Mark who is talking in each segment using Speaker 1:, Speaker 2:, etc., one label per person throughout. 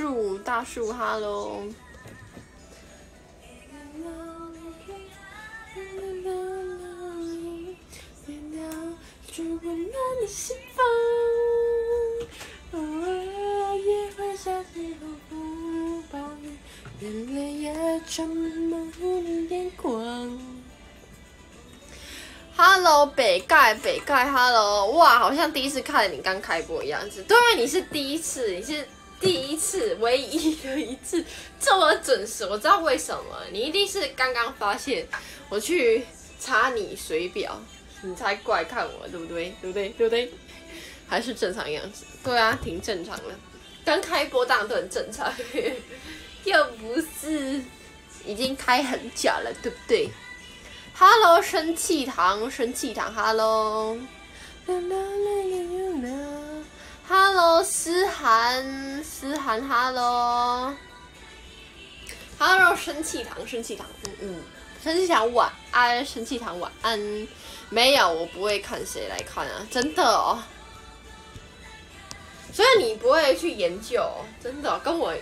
Speaker 1: 树，大树，Hello。去温暖你心房，偶尔也会想起后不抱你，眼泪也沾满你眼眶。Hello，北盖，北盖，Hello，哇，好像第一次看你刚开播的样子。对，你是第一次，你是第一次，唯一的一次这么准时。我知道为什么，你一定是刚刚发现我去查你水表。你才怪看我，对不对？对不对？对不对？还是正常样子？对啊，挺正常的。刚开播当然都很正常，又不是已经开很久了，对不对？Hello，生气糖，生气糖，Hello。Hello，思涵，思涵，Hello。Hello，生气糖，生气糖，嗯嗯，生气糖晚安，生气糖晚安。没有，我不会看谁来看啊，真的哦。所以你不会去研究，真的跟我，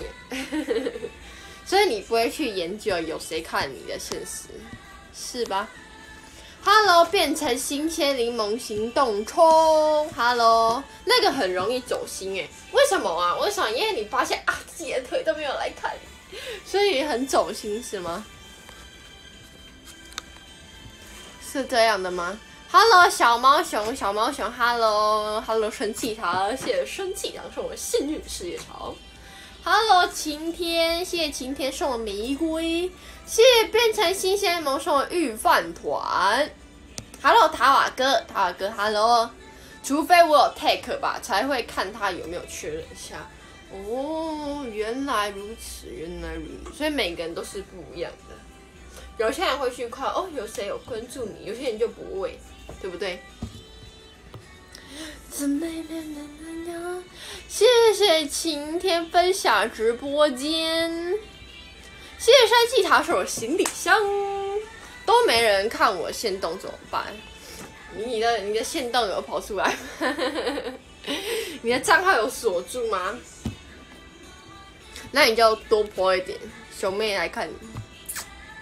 Speaker 1: 所以你不会去研究有谁看你的现实，是吧？Hello，变成新鲜柠檬行动冲，Hello，那个很容易走心哎，为什么啊？为什么？因为你发现啊，自己的腿都没有来看，所以很走心是吗？是这样的吗？Hello，小猫熊，小猫熊，Hello，Hello，生气糖，谢谢生气糖送我幸运事业潮。Hello，晴天，谢谢晴天送我玫瑰，谢谢变成新鲜萌送的御饭团。Hello，塔瓦哥，塔瓦哥，Hello，除非我有 take 吧，才会看他有没有确认一下。哦，原来如此，原来如此，所以每个人都是不一样的。有些人会去看哦，有谁有关注你？有些人就不会，对不对？谢谢晴天分享直播间，谢谢山气塔手行李箱，都没人看我线动怎么办？你的你的线动有跑出来？你的账号有锁住吗？那你就多播一点，熊妹来看你。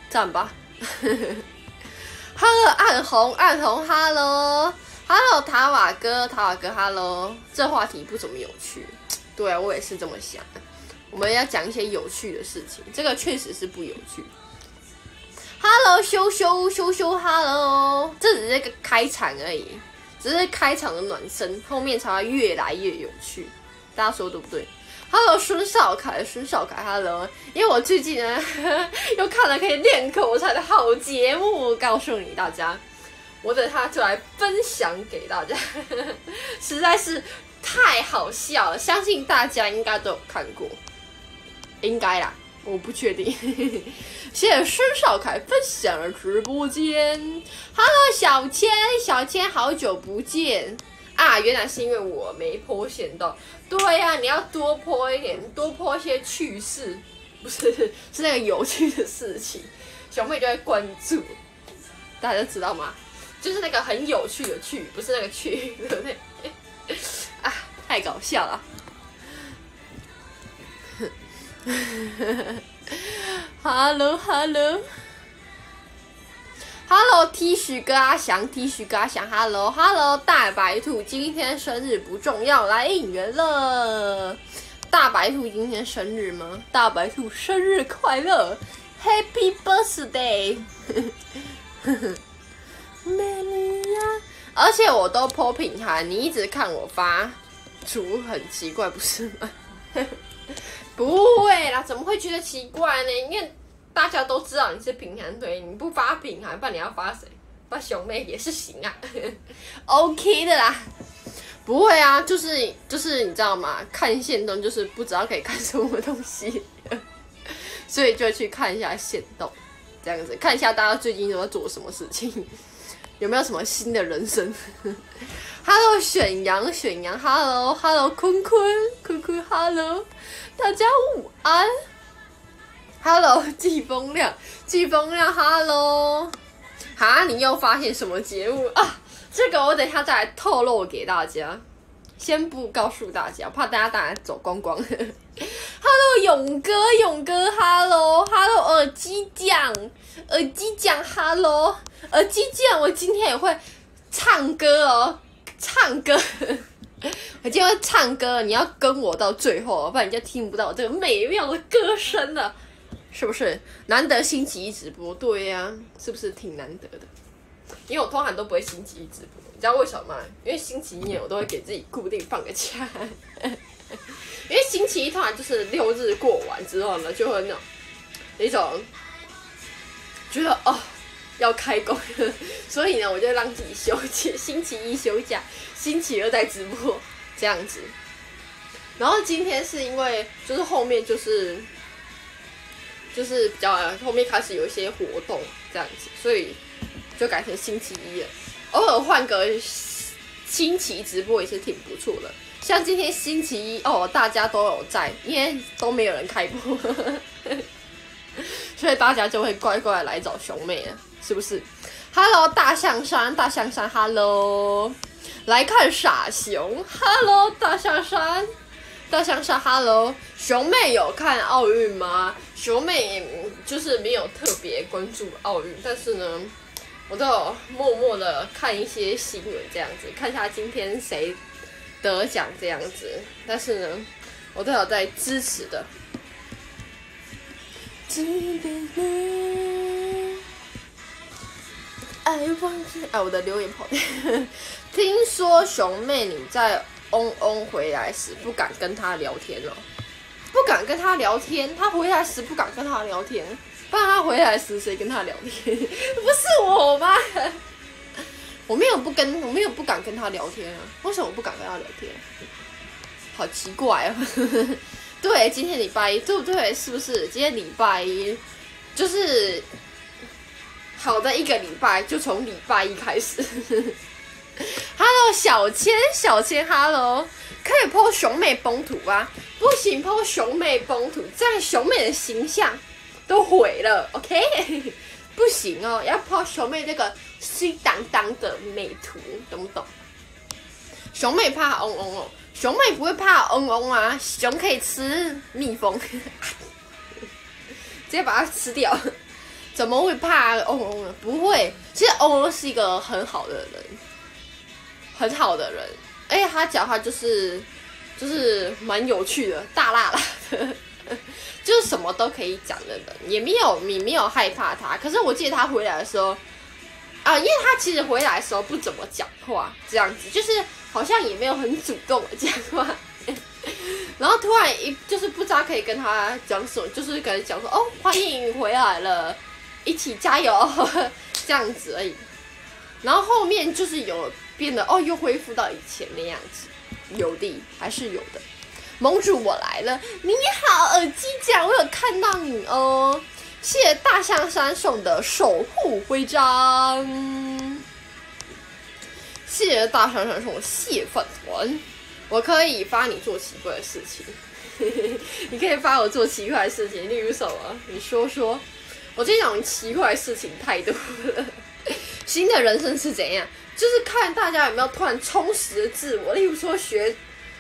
Speaker 1: 赞吧，Hello 暗红暗红，Hello，Hello 塔瓦哥塔瓦哥，Hello，这话题不怎么有趣，对，我也是这么想。我们要讲一些有趣的事情，这个确实是不有趣。Hello 羞羞羞羞，Hello，这只是个开场而已，只是开场的暖身，后面才会越来越有趣。大家说对不对？Hello，孙少凯，孙少凯，Hello，因为我最近呢 又看了可以练口才的好节目，告诉你大家，我等他就来分享给大家，实在是太好笑了，相信大家应该都有看过，应该啦，我不确定。谢谢孙少凯分享的直播间，Hello，小千，小千，好久不见。啊，原来是因为我没剖线到。对呀，你要多泼一点，多泼一些趣事，不是是那个有趣的事情，小妹就会关注。大家知道吗？就是那个很有趣的趣，不是那个趣，对不对？啊，太搞笑了。Hello，Hello。Hello，T 恤哥阿翔，T 恤哥阿翔，Hello，Hello，大白兔今天生日不重要，来应援了。大白兔今天生日吗？大白兔生日快乐，Happy Birthday！美丽呀！而且我都破品哈，你一直看我发图很奇怪，不是吗？不会啦，怎么会觉得奇怪呢？因为。大家都知道你是平衡腿，你不发平衡，不然你要发谁？发熊妹也是行啊，OK 的啦。不会啊，就是就是你知道吗？看线动就是不知道可以看什么东西，所以就去看一下线动，这样子看一下大家最近都在做什么事情，有没有什么新的人生？Hello，选羊选羊，Hello，Hello，坤坤坤坤，Hello，大家午安。Hello，季风亮，季风亮，Hello，哈，你又发现什么节目啊？这个我等一下再来透露给大家，先不告诉大家，怕大家大家走光光。Hello，勇哥，勇哥，Hello，Hello，耳机匠，耳机匠，Hello，耳机匠，我今天也会唱歌哦，唱歌，我今天唱歌，你要跟我到最后，不然你就听不到这个美妙的歌声了，是不是？难得星期一直播，对呀，是不是挺难得的？因为我通常都不会星期一直播，你知道为什么吗？因为星期一我都会给自己固定放个假。因为星期一通常就是六日过完之后呢，就会那种那种觉得哦要开工，所以呢，我就让自己休息，星期一休假，星期二在直播 这样子。然后今天是因为就是后面就是就是比较后面开始有一些活动这样子，所以就改成星期一了。偶尔换个星期直播也是挺不错的。像今天星期一哦，大家都有在，因为都没有人开播，所以大家就会乖乖来找熊妹了，是不是？Hello，大象山，大象山，Hello，来看傻熊，Hello，大象山，大象山，Hello，熊妹有看奥运吗？熊妹就是没有特别关注奥运，但是呢，我都有默默的看一些新闻，这样子，看一下今天谁。得奖这样子，但是呢，我都有在支持的。哎，忘记哎，我的留言跑。听说熊妹你在嗡嗡回来时不敢跟他聊天了，不敢跟他聊天。他回来时不敢跟他聊天，不然他回来时谁跟他聊天？不是我吗？我没有不跟，我没有不敢跟他聊天啊。为什么我不敢跟他聊天？好奇怪啊！对，今天礼拜一，对不对？是不是？今天礼拜一，就是好的一个礼拜，就从礼拜一开始。Hello，小千，小千，Hello，可以剖熊妹崩土啊？不行，剖熊妹崩图，这样熊妹的形象都毁了。OK，不行哦，要剖熊妹这个。水当当的美图，懂不懂？熊妹怕嗡嗡哦，熊妹不会怕嗡嗡啊，熊可以吃蜜蜂，直接把它吃掉，怎么会怕嗡嗡呢？不会，其实嗡嗡是一个很好的人，很好的人，而且他讲话就是就是蛮有趣的，大辣辣的，就是什么都可以讲的人，也没有你没有害怕他。可是我记得他回来的时候。啊，因为他其实回来的时候不怎么讲话，这样子就是好像也没有很主动的讲话，然后突然一就是不知道可以跟他讲什么，就是跟他讲说哦欢迎回来了，一起加油 这样子而已。然后后面就是有变得哦又恢复到以前那样子，有的还是有的。盟主我来了，你好耳机匠，我有看到你哦。谢大象山送的守护徽章，谢大象山送的蟹粉团，我可以发你做奇怪的事情，你可以发我做奇怪的事情，例如什么？你说说，我这种奇怪的事情太多了。新的人生是怎样？就是看大家有没有突然充实自我，例如说学。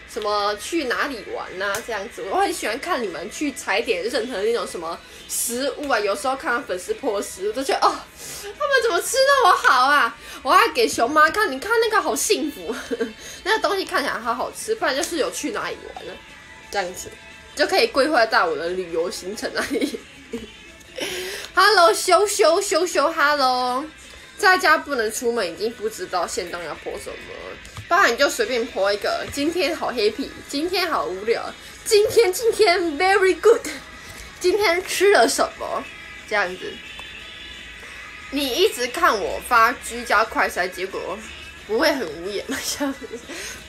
Speaker 1: 什么去哪里玩呐？这样子，我很喜欢看你们去踩点任何那种什么食物啊。有时候看到粉丝破食，都觉得哦，他们怎么吃那么好啊？我还给熊妈看，你看那个好幸福，那个东西看起来好好吃。不然就是有去哪里玩了，这样子就可以规划到我的旅游行程那里。Hello，羞羞羞羞，Hello，在家不能出门，已经不知道现当要播什么。不然你就随便泼一个，今天好 happy，今天好无聊，今天今天 very good，今天吃了什么？这样子，你一直看我发居家快筛，结果不会很无言吗？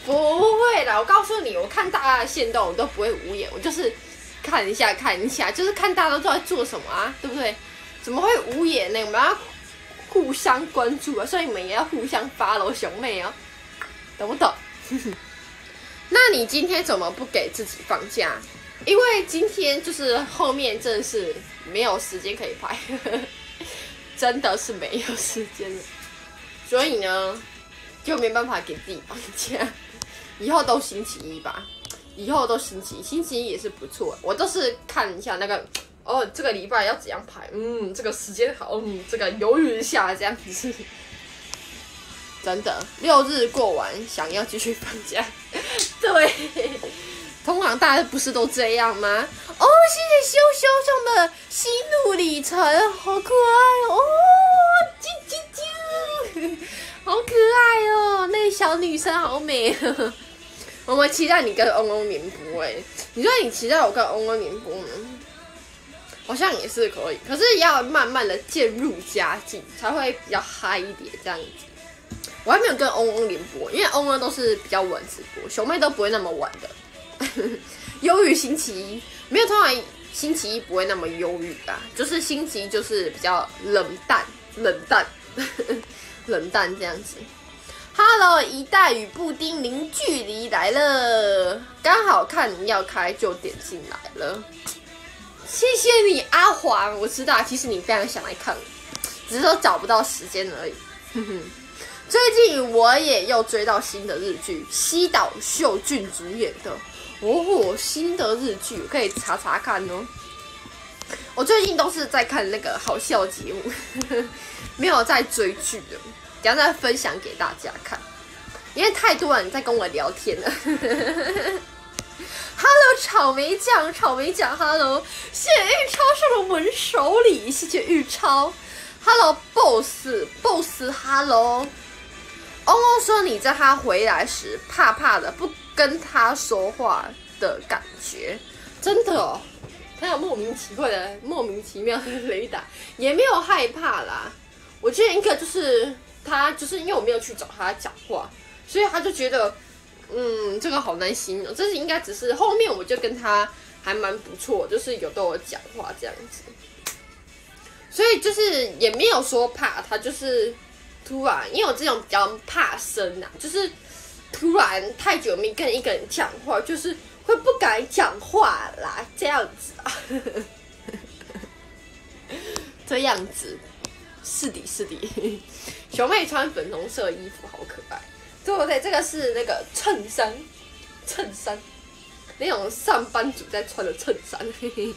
Speaker 1: 不会的，我告诉你，我看大家的线动我都不会无言，我就是看一下看一下，就是看大家都在做什么啊，对不对？怎么会无言呢？我们要互相关注啊，所以你们也要互相 follow 熊妹哦。懂不懂？那你今天怎么不给自己放假？因为今天就是后面真的是没有时间可以拍，真的是没有时间了。所以呢，就没办法给自己放假。以后都星期一吧，以后都星期一，星期一也是不错。我都是看一下那个，哦，这个礼拜要怎样排？嗯，这个时间好，嗯，这个犹豫一下这样子。真的，六日过完想要继续放假，对，通常大家不是都这样吗？哦，谢谢羞羞送的心路里程，好可爱哦，啾啾啾，好可爱哦，那个小女生好美。我们期待你跟嗡嗡联播哎，你说你期待我跟嗡嗡联播呢？好像也是可以，可是要慢慢的渐入佳境，才会比较嗨一点这样子。我还没有跟嗡嗡联播，因为嗡嗡都是比较晚直播，熊妹都不会那么晚的。忧郁星期一没有，通常星期一不会那么忧郁吧？就是星期一就是比较冷淡、冷淡、冷淡这样子。Hello，一代与布丁零距离来了，刚好看你要开就点进来了，谢谢你阿黄，我知道其实你非常想来看，只是说找不到时间而已。最近我也又追到新的日剧，西岛秀俊主演的哦，新的日剧可以查查看哦。我最近都是在看那个好笑节目，没有在追剧的。等下再分享给大家看，因为太多人在跟我聊天了。Hello，草莓酱，草莓酱，Hello，谢谢玉超送的文手礼，谢谢玉超。Hello，Boss，Boss，Hello。嗡嗡说你在他回来时怕怕的，不跟他说话的感觉，真的哦。他有莫名奇怪的、莫名其妙的雷达，也没有害怕啦。我觉得应该就是。他就是因为我没有去找他讲话，所以他就觉得，嗯，这个好难形容。这是应该只是后面我就跟他还蛮不错，就是有对我讲话这样子，所以就是也没有说怕他，就是突然，因为我这种比较怕生呐，就是突然太久没跟一个人讲话，就是会不敢讲话啦，这样子啊，这样子。是的，是的，熊妹穿粉红色衣服好可爱，对不对？这个是那个衬衫，衬衫，那种上班族在穿的衬衫。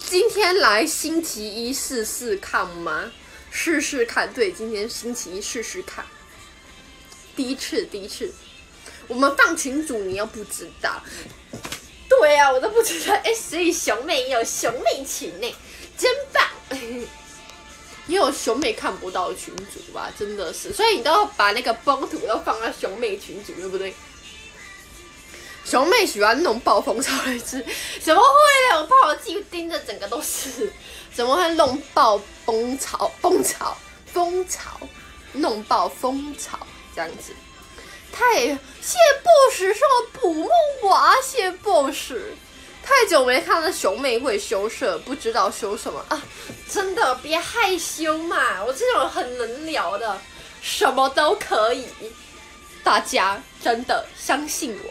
Speaker 1: 今天来星期一试试看吗？试试看，对，今天星期一试试看，第一次，第一次，我们放群主，你又不知道，对呀，我都不知道，哎，所以熊妹也有熊妹群呢，真棒。也有熊妹看不到群主吧，真的是，所以你都要把那个崩图都放在熊妹群主，对不对？熊妹喜欢弄暴风潮来吃，怎么会呢？我怕我自己盯着整个都是，怎么会弄暴风潮？风潮，风潮，弄暴风潮这样子？太谢 boss 送的捕梦娃，谢 boss。太久没看到熊妹会羞涩，不知道羞什么啊！真的别害羞嘛，我这种很能聊的，什么都可以。大家真的相信我，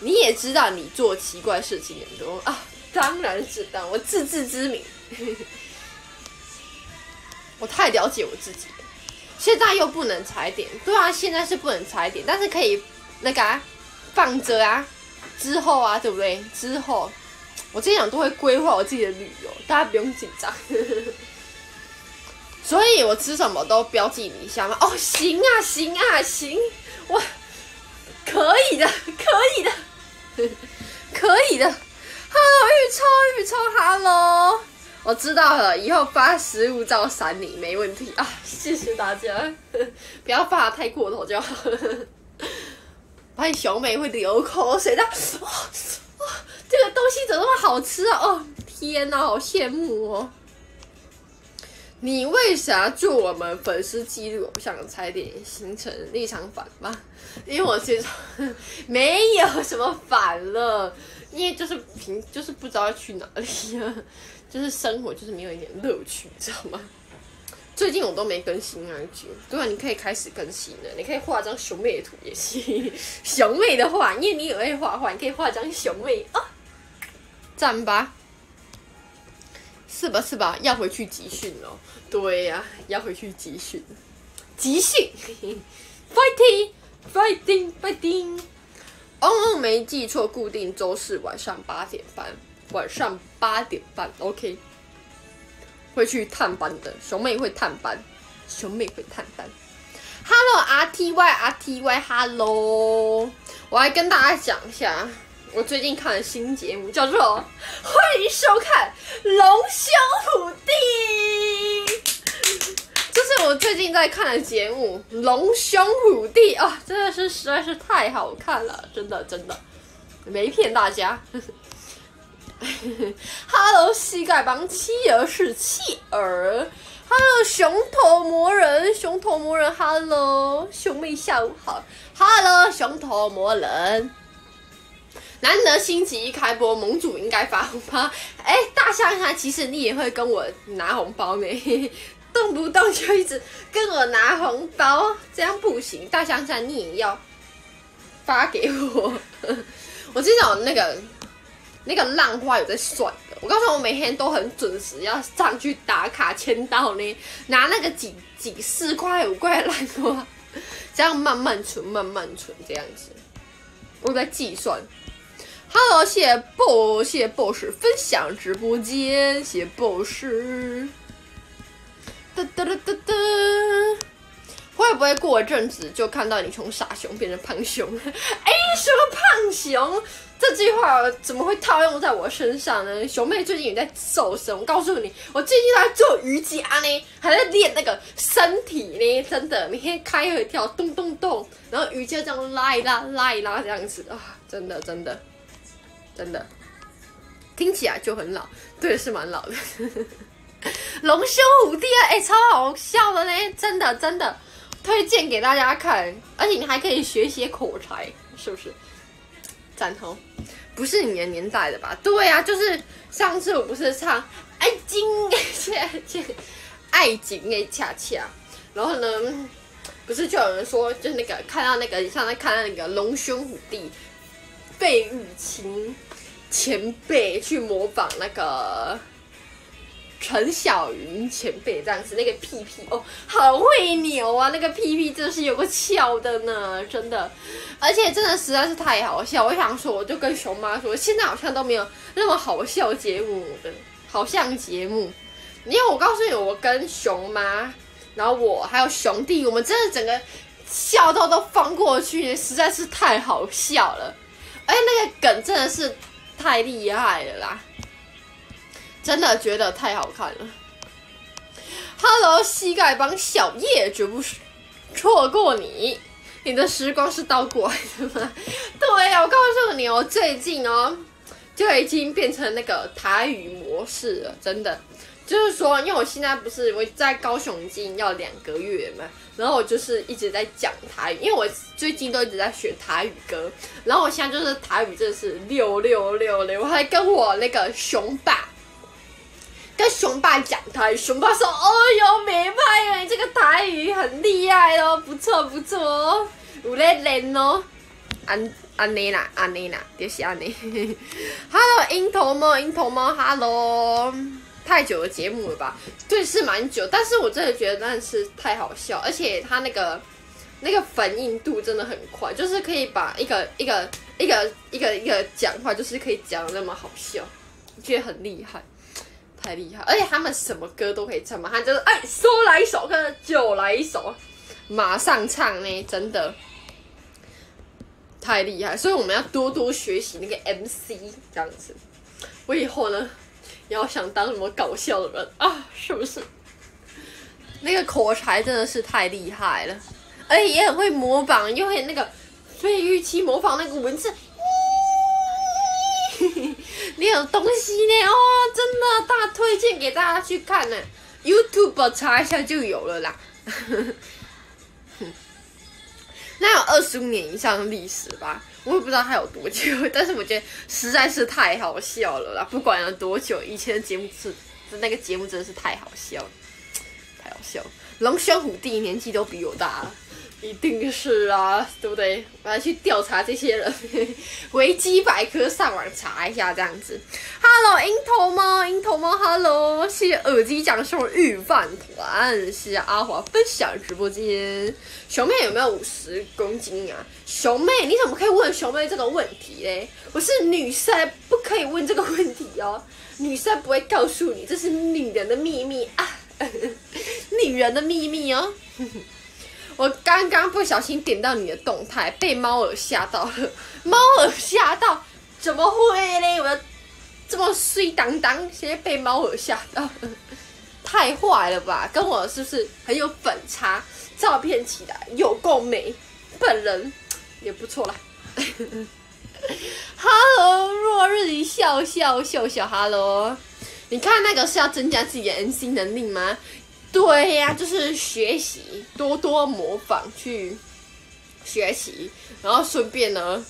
Speaker 1: 你也知道你做奇怪事情很多啊，当然知道，我自知之明。我太了解我自己了，现在又不能踩点，对啊，现在是不能踩点，但是可以那个放着啊。之后啊，对不对？之后，我这样都会规划我自己的旅游，大家不用紧张。所以我吃什么都标记你一下吗？哦，行啊，行啊，行，我可以的，可以的，可以的。Hello，玉超，玉超，Hello，我知道了，以后发食物照闪你没问题啊！谢谢大家，不要发太过头就好。发现小美会流口水的，哇哇，这个东西怎么那么好吃啊？哦，天哪，好羡慕哦！你为啥祝我们粉丝记录偶像踩点行程立场反吗？因为我觉得没有什么反了，因为就是平就是不知道去哪里啊，就是生活就是没有一点乐趣，知道吗？最近我都没更新 IG，对啊，你可以开始更新了。你可以画张熊妹的图也行，熊妹的画，因为你也会画画，你可以画张熊妹啊，赞吧，是吧是吧？要回去集训了，对呀，要回去集训，集训，fighting fighting fighting。哦哦，没记错，固定周四晚上八点半，晚上八点半，OK。会去探班的，熊妹会探班，熊妹会探班。Hello R T Y R T Y，Hello，我来跟大家讲一下，我最近看的新节目叫做《欢迎收看龙兄虎弟》，这是我最近在看的节目《龙兄虎弟》啊，真的是实在是太好看了，真的真的没骗大家。Hello，膝盖帮妻儿是妻儿。Hello，熊头魔人，熊头魔人。Hello，兄妹下午好。Hello，熊头魔人。难得星期一开播，盟主应该发红包。哎，大象他其实你也会跟我拿红包呢，动不动就一直跟我拿红包，这样不行。大象象你也要发给我。我记得我那个。那个浪花有在算的，我告诉我每天都很准时要上去打卡签到呢，拿那个几几四块五块的浪花，这样慢慢存慢慢存这样子，我在计算。Hello，谢谢 boss，谢谢 boss 分享直播间，谢谢 boss。哒哒哒哒哒，会不会过一阵子就看到你从傻熊变成胖熊？哎，什么胖熊？这句话怎么会套用在我身上呢？熊妹最近也在瘦身，我告诉你，我最近在做瑜伽呢，还在练那个身体呢，真的每天开合跳，咚咚咚，然后瑜伽这样拉一拉，拉一拉这样子啊，真的真的真的，听起来就很老，对，是蛮老的。龙兄虎弟啊，哎，超好笑的呢，真的真的，推荐给大家看，而且你还可以学些口才，是不是？赞同，不是你的年代的吧？对啊，就是上次我不是唱爱情恰恰，爱情诶恰恰，然后呢，不是就有人说，就是那个看到那个，上次看到那个龙兄虎弟费玉清前辈去模仿那个。陈小云前辈这样子，那个屁屁哦，好会扭啊！那个屁屁真的是有个翘的呢，真的，而且真的实在是太好笑。我想说，我就跟熊妈说，现在好像都没有那么好笑节目的，好像节目。因为我告诉你，我跟熊妈，然后我还有熊弟，我们真的整个笑到都翻过去，实在是太好笑了。哎，那个梗真的是太厉害了啦！真的觉得太好看了。Hello，膝盖帮小叶绝不是错过你，你的时光是倒过来的吗？对呀，我告诉你哦，最近哦就已经变成那个台语模式了，真的。就是说，因为我现在不是我在高雄已经要两个月嘛，然后我就是一直在讲台语，因为我最近都一直在学台语歌，然后我现在就是台语真的是六六六六，我还跟我那个熊爸。跟熊爸讲台，熊爸说：“哦哟，没派哦，你这个台语很厉害哦，不错不错哦，有在练哦。”安安妮啦，安妮啦，就是安妮。Hello，樱头猫，樱头猫，Hello，太久的节目了吧？对，是蛮久，但是我真的觉得真的是太好笑，而且他那个那个反应度真的很快，就是可以把一个一个一个一个一个讲话，就是可以讲的那么好笑，我觉得很厉害。太厉害，而且他们什么歌都可以唱嘛，他就是哎说来一首歌就来一首，马上唱呢，真的太厉害，所以我们要多多学习那个 MC 这样子。我以后呢，也要想当什么搞笑的人啊，是不是？那个口才真的是太厉害了，而且也很会模仿，又会那个费玉清模仿那个文字。你有东西呢哦，真的大推荐给大家去看呢，YouTube 查一下就有了啦。哼 那有二十五年以上历史吧，我也不知道它有多久，但是我觉得实在是太好笑了啦。不管有多久，以前的节目是那个节目真的是太好笑了，太好笑了。龙兄虎弟年纪都比我大了，一定是啊，对不对？我要去调查这些人，维基百科上网查一下这样子。Hello，樱头猫，樱头猫，Hello，谢谢耳机讲授御饭团，谢谢阿华分享直播间。熊妹有没有五十公斤啊？熊妹，你怎么可以问熊妹这个问题嘞？我是女生，不可以问这个问题哦。女生不会告诉你，这是女人的秘密啊，女人的秘密哦。我刚刚不小心点到你的动态，被猫耳吓到了。猫耳吓到？怎么会嘞？我这么碎当当，现在被猫耳吓到了，太坏了吧？跟我是不是很有反差？照片起来有够美，本人也不错啦。Hello，落日一笑笑笑笑，Hello，你看那个是要增加自己的 NC 能力吗？对呀，就是学习，多多模仿去学习，然后顺便呢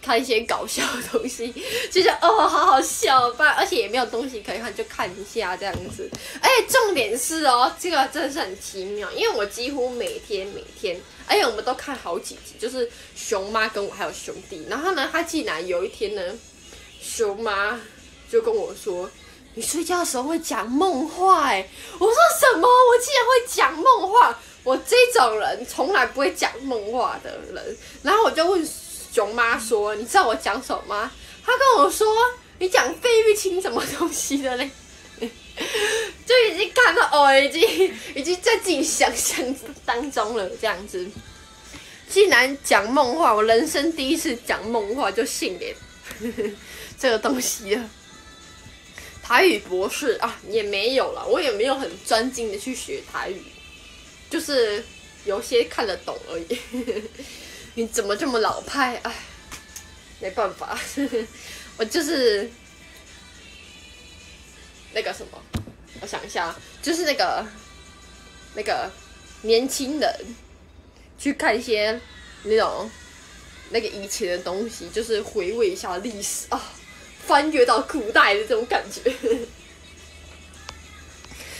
Speaker 1: 看一些搞笑的东西，就觉得哦好好笑吧，而且也没有东西可以看，就看一下这样子。而且重点是哦，这个真的是很奇妙，因为我几乎每天每天，而且我们都看好几集，就是熊妈跟我还有兄弟，然后呢，他竟然有一天呢，熊妈就跟我说。你睡觉的时候会讲梦话哎！我说什么？我竟然会讲梦话！我这种人从来不会讲梦话的人。然后我就问熊妈说：“你知道我讲什么吗？”他跟我说：“你讲费玉清什么东西的嘞？” 就已经看到哦，已经已经在自己想象当中了，这样子。竟然讲梦话，我人生第一次讲梦话就信给 这个东西了。台语博士啊，也没有了，我也没有很专精的去学台语，就是有些看得懂而已。你怎么这么老派？哎，没办法，我就是那个什么，我想一下，就是那个那个年轻人去看一些那种那个以前的东西，就是回味一下历史啊。翻越到古代的这种感觉，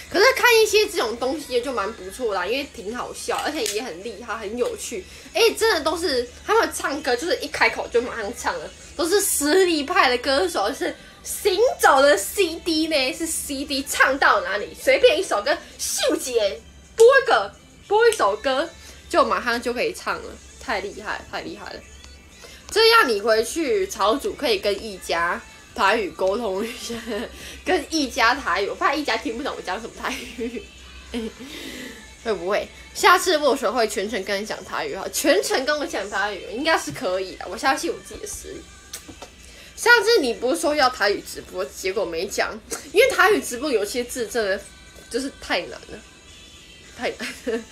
Speaker 1: 可是看一些这种东西就蛮不错的，因为挺好笑，而且也很厉害，很有趣。哎，真的都是他们唱歌，就是一开口就马上唱了，都是实力派的歌手，是行走的 CD 呢，是 CD 唱到哪里，随便一首歌，秀姐播一个播一首歌，就马上就可以唱了，太厉害，太厉害了。这样你回去朝主可以跟一家。台语沟通一下，跟一家台语，我怕一家听不懂我讲什么台语，会不会？下次握手会全程跟你讲台语哈，全程跟我讲台语应该是可以的，我相信我自己的实力。上次你不是说要台语直播，结果没讲，因为台语直播有些字真的就是太难了，太难，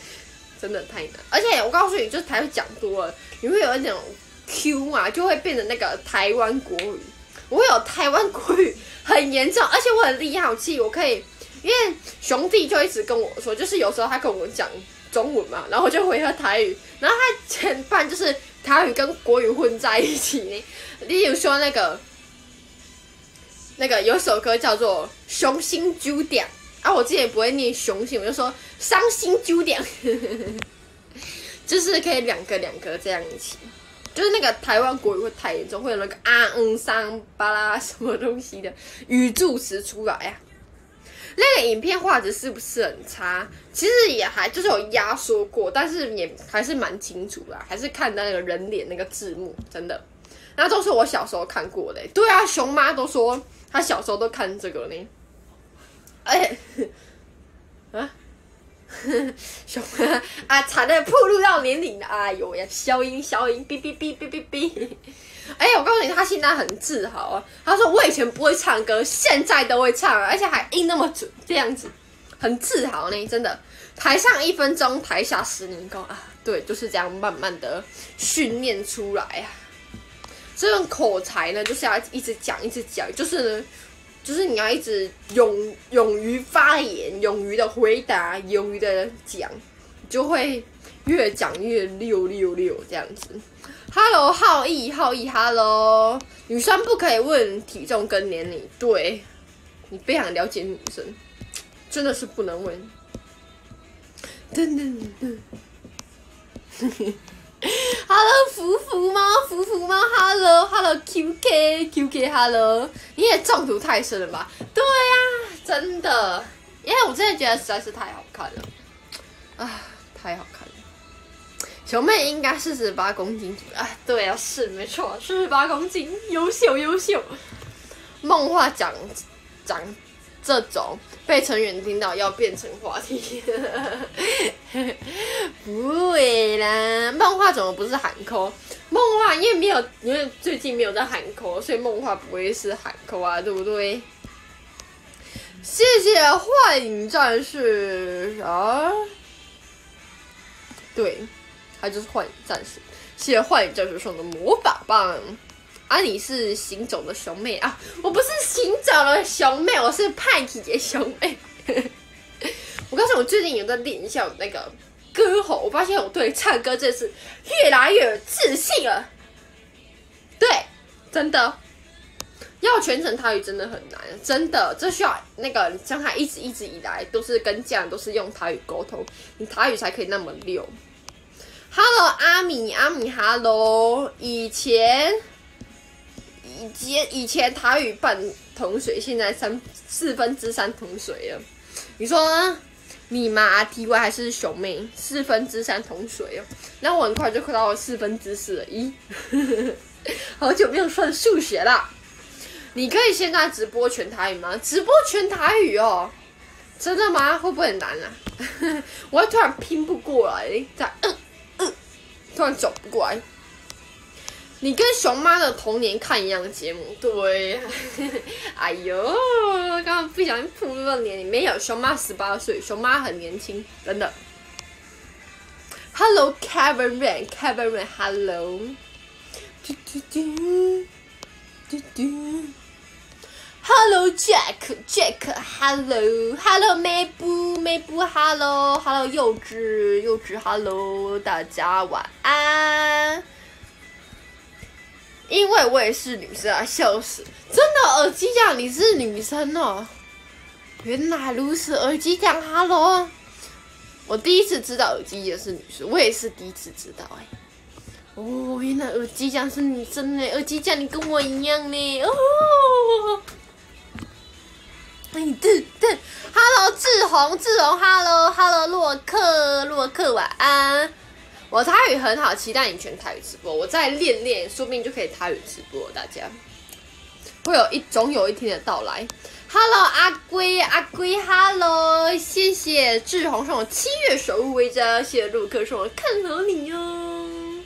Speaker 1: 真的太难。而且我告诉你，就是台语讲多了，你会有一种 Q 嘛，就会变成那个台湾国语。我有台湾国语很严重，而且我很厉害，我记我可以，因为兄弟就一直跟我说，就是有时候他跟我讲中文嘛，然后我就回他台语，然后他前半就是台语跟国语混在一起。例如说那个那个有首歌叫做《雄心九点》，啊，我自己也不会念雄心，我就说伤心九点，就是可以两个两个这样一起。就是那个台湾国语会太严重，会有那个啊嗯三巴拉什么东西的语助词出来呀。那个影片画质是不是很差？其实也还就是有压缩过，但是也还是蛮清楚啦，还是看到那个人脸那个字幕，真的。那都是我小时候看过的。对啊，熊妈都说她小时候都看这个呢。哎，啊。熊啊，惨的暴露到年龄了，哎呦呀，消音消音，哔哔哔哔哔哔。哎，我告诉你，他现在很自豪啊。他说我以前不会唱歌，现在都会唱，而且还音那么准，这样子很自豪呢。真的，台上一分钟，台下十年功啊。对，就是这样慢慢的训练出来啊。这种口才呢，就是要一直讲，一直讲，就是。就是你要一直勇勇于发言，勇于的回答，勇于的讲，就会越讲越溜溜溜这样子。Hello，好意好意，Hello，女生不可以问体重跟年龄，对你非常了解女生，真的是不能问。噔噔噔，Hello，福福吗？福福吗？Hello，Hello，QK，QK，Hello，你也中毒太深了吧？对呀，真的，因为我真的觉得实在是太好看了，啊，太好看了。熊妹应该四十八公斤左右，啊，对啊，是没错，四十八公斤，优秀优秀。梦话讲讲这种被成员听到要变成话题，不会啦。梦话怎么不是喊扣？梦话因为没有，因为最近没有在喊扣，所以梦话不会是喊扣啊，对不对？谢谢幻影战士啊，对，他就是幻影战士。谢谢幻影战士送的魔法棒。啊，你是行走的熊妹啊！我不是行走的熊妹，我是派体的熊妹。我告诉我最近有在练一下那个歌喉，我发现我对唱歌这次越来越有自信了。对，真的，要全程台语真的很难，真的，这需要那个像他一直一直以来都是跟家人都是用台语沟通，你台语才可以那么溜。Hello，阿米，阿米，Hello，以前。以前以前台语半桶水，现在三四分之三桶水了。你说你妈 T Y 还是熊妹？四分之三桶水哦，那我很快就快到四分之四了。咦，好久没有算数学了。你可以现在直播全台语吗？直播全台语哦，真的吗？会不会很难啊？我突然拼不过来，在嗯嗯，突然走不过来。你跟熊妈的童年看一样的节目，对，哎呦，刚刚不小心暴露了年龄，没有，熊妈十八岁，熊妈很年轻，真的。Hello Kevin Rain，Kevin Rain，Hello。嘟嘟嘟嘟嘟。Hello Jack，Jack，Hello，Hello 梅布，梅布，Hello，Hello 幼稚，幼稚，Hello，大家晚安。因为我也是女生啊，笑死！真的，耳机讲你是女生哦，原来如此。耳机讲哈喽我第一次知道耳机也是女生，我也是第一次知道哎。哦，原来耳机讲是女生呢，耳机讲你跟我一样呢。哦，哎，对对，hello 志宏，志宏哈喽，哈喽洛克，洛克晚安。我台语很好，期待你全台语直播。我再练练，说不定就可以台语直播。大家会有一总有一天的到来。Hello，阿龟，阿龟，Hello，谢谢志宏送我七月守护徽章，谢谢陆克送我看好你哟。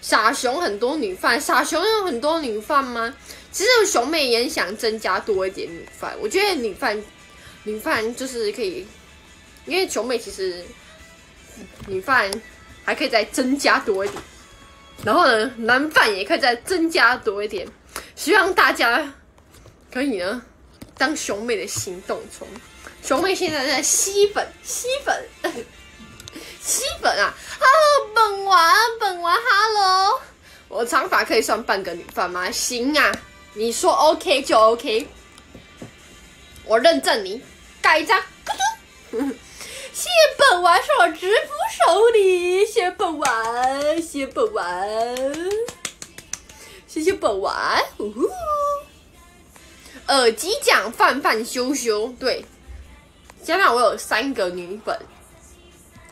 Speaker 1: 傻熊很多女饭，傻熊有很多女饭吗？其实熊妹也想增加多一点女饭，我觉得女饭女饭就是可以，因为熊妹其实女饭。还可以再增加多一点，然后呢，男饭也可以再增加多一点。希望大家可以呢，当熊妹的行动虫。熊妹现在在吸粉，吸粉，吸粉啊！Hello，本王，本王，Hello，我长发可以算半个女饭吗？行啊，你说 OK 就 OK，我认证你，盖章。谢本丸是我直播手里，谢本丸，谢本丸，谢谢本丸。耳机奖范范羞羞，对，加上我有三个女粉，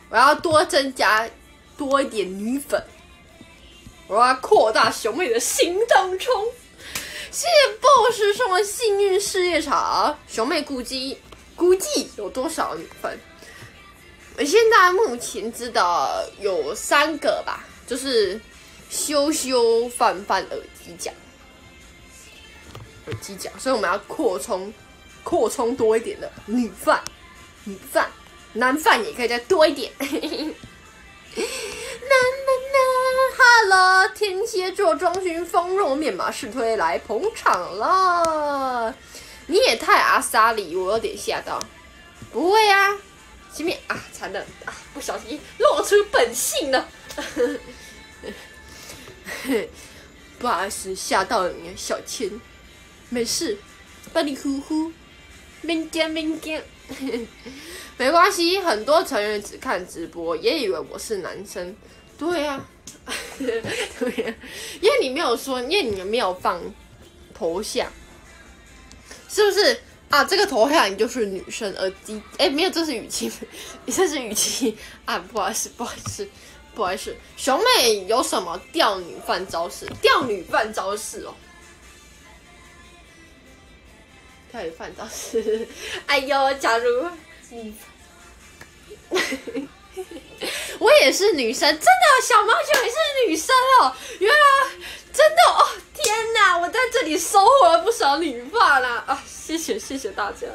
Speaker 1: 我要多增加多一点女粉，我要扩大熊妹的行动冲。谢谢 boss 送的幸运事业场，熊妹估计估计有多少女粉？我现在目前知道有三个吧，就是羞羞范范耳机奖，耳机奖，所以我们要扩充，扩充多一点的女范，女范，男范也可以再多一点。啦啦啦，Hello，天蝎座中心丰肉面马试推来捧场了，你也太阿萨里，我有点吓到，不会啊。前面啊，惨了啊！不小心露出本性了，不好意思，吓到了你，小千，没事，帮你呼呼，明天明天，没关系，很多成员只看直播，也以为我是男生。对呀、对呀、因为你没有说，因为你没有放头像，是不是？啊？这个头像你就是女生，而低哎没有，这是语气，这是语气啊！不好意思，不好意思，不好意思，熊妹有什么钓女犯招式？钓女犯招式哦。钓女犯招式，哎呦，假如你，我也是女生，真的，小毛球也是女生哦，原来真的哦，天哪，我在这里收获了不少女饭啦啊！谢谢谢谢大家，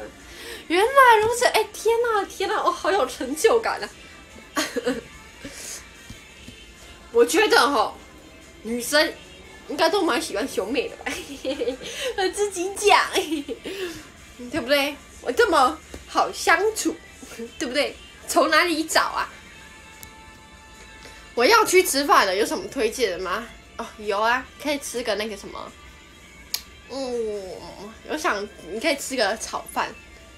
Speaker 1: 原来如此，哎，天哪天哪，哦，好有成就感啊！我觉得哈，女生应该都蛮喜欢熊妹的吧？我自己讲，对不对？我这么好相处，对不对？从哪里找啊？我要去吃饭了，有什么推荐的吗？哦，有啊，可以吃个那个什么，嗯，我想你可以吃个炒饭，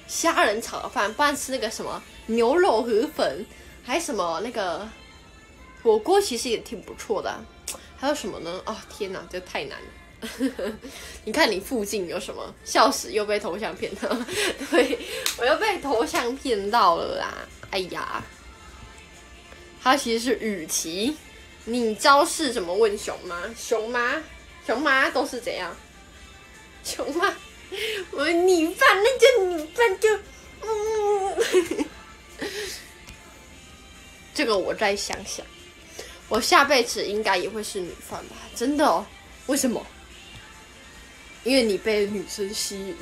Speaker 1: 虾仁炒饭，不然吃那个什么牛肉河粉，还什么那个火锅，其实也挺不错的啊、还有什么呢？哦，天哪，这太难了。你看你附近有什么？笑死，又被头像骗到，对我又被头像骗到了啦！哎呀，他其实是雨琦，你招式怎么问熊妈？熊妈，熊妈都是怎样？熊妈，我女饭那就女饭就，嗯，这个我再想想，我下辈子应该也会是女犯吧？真的哦？为什么？因为你被女生吸引，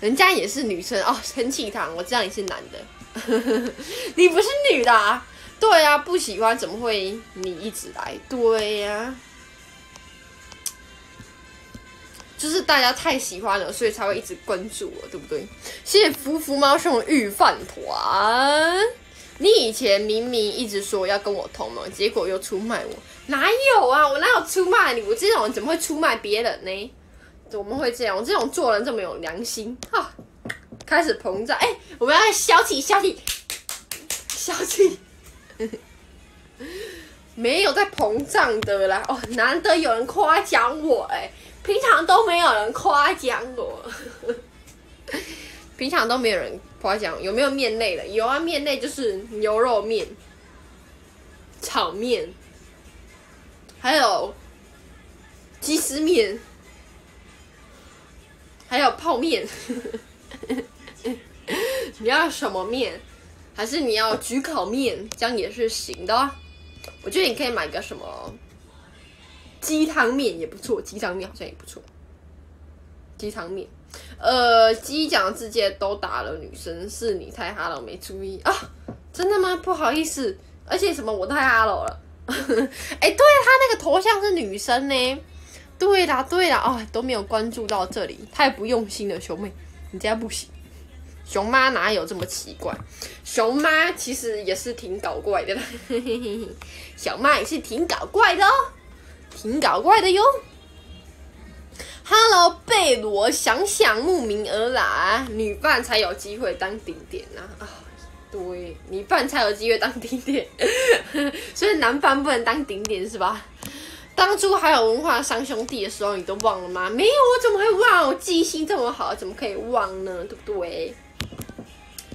Speaker 1: 人家也是女生哦。陈启堂，我知道你是男的，你不是女的、啊。对啊，不喜欢怎么会你一直来？对呀、就是大家太喜欢了，所以才会一直关注我，对不对？谢谢福福猫送的御饭团。你以前明明一直说要跟我同盟，结果又出卖我，哪有啊？我哪有出卖你？我这种人怎么会出卖别人呢？怎么会这样？我这种做人这么有良心哈！开始膨胀，哎、我们要消气消气消气，没有在膨胀的啦。哦，难得有人夸奖我、哎，平常都没有人夸奖我。平常都没有人夸奖，有没有面类的？有啊，面类就是牛肉面、炒面，还有鸡丝面，还有泡面。你要什么面？还是你要焗烤面？这样也是行的、啊。我觉得你可以买个什么鸡汤面也不错，鸡汤面好像也不错。鸡汤面，呃，鸡讲世界都打了女生，是你太哈了没注意啊？真的吗？不好意思，而且什么我太哈了了？哎、对他那个头像是女生呢。对啦，对啦，哦，都没有关注到这里，太不用心了，兄妹，你这样不行。熊妈哪有这么奇怪？熊妈其实也是挺搞怪的啦，小妈也是挺搞怪的哦，挺搞怪的哟。Hello，贝罗，想想慕名而来，女伴才有机会当顶点呐啊！对，女伴才有机会当顶点，所以男伴不能当顶点是吧？当初还有文化三兄弟的时候，你都忘了吗？没有，我怎么会忘？我记性这么好，怎么可以忘呢？对不对？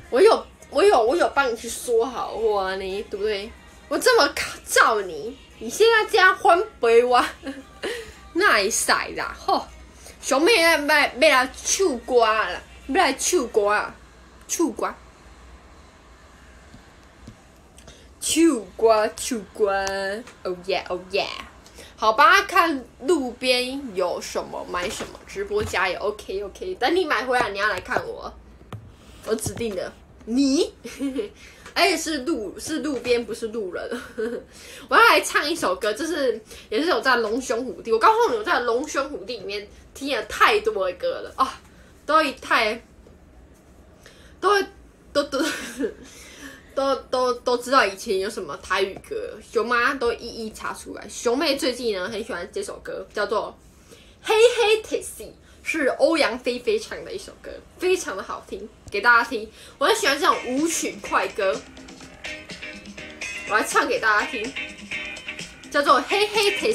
Speaker 1: 我有，我有，我有帮你去说好话呢，对不对？我这么靠照你，你现在这样翻背我，那会使啦？吼！熊妹要来要来唱歌啦，要来唱歌啊，唱歌，唱歌，唱歌，Oh yeah，Oh yeah。好吧，看路边有什么买什么，直播加油，OK OK。等你买回来，你要来看我，我指定的你，而 且是路是路边，不是路人。我要来唱一首歌，就是也是有在龙兄虎弟。我告诉你，我在龙兄虎弟里面听了太多的歌了啊，都太都都都。都都都都知道以前有什么台语歌，熊妈都一一查出来。熊妹最近呢很喜欢这首歌，叫做《黑黑 Taxi》，是欧阳菲菲唱的一首歌，非常的好听，给大家听。我很喜欢这种舞曲快歌，我来唱给大家听，叫做《嘿嘿 t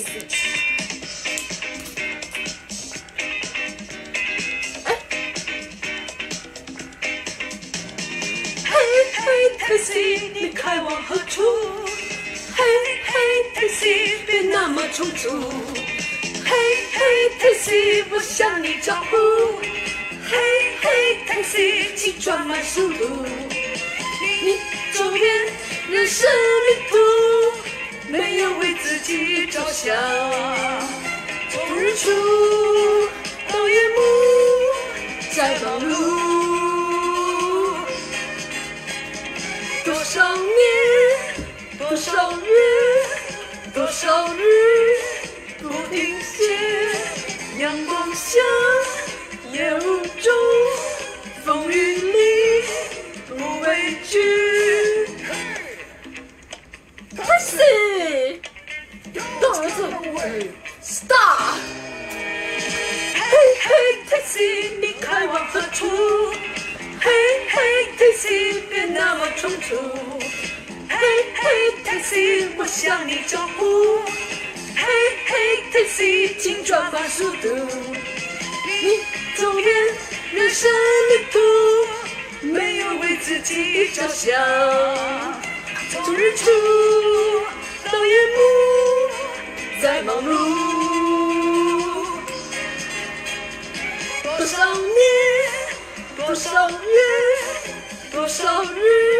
Speaker 2: 嘿嘿 t a s t 你开往何处？嘿嘿 t a s t 别那么匆促。嘿嘿，taxi，我向你招呼。嘿嘿，taxi，请转慢速度。你走遍人生旅途，没有为自己着想。从日出少日。不停歇，阳光下，夜雾中，风雨里，不畏惧。
Speaker 1: 开始，到了这里，Stop。
Speaker 2: 嘿嘿，Taxi，你开往何处？嘿嘿，Taxi，别那么匆促。TC，我向你招呼。嘿嘿，taxi，请转发速度。你走遍人生旅途，没有为自己着想。从日出到夜幕，在忙碌。多少年，多少月，多少日，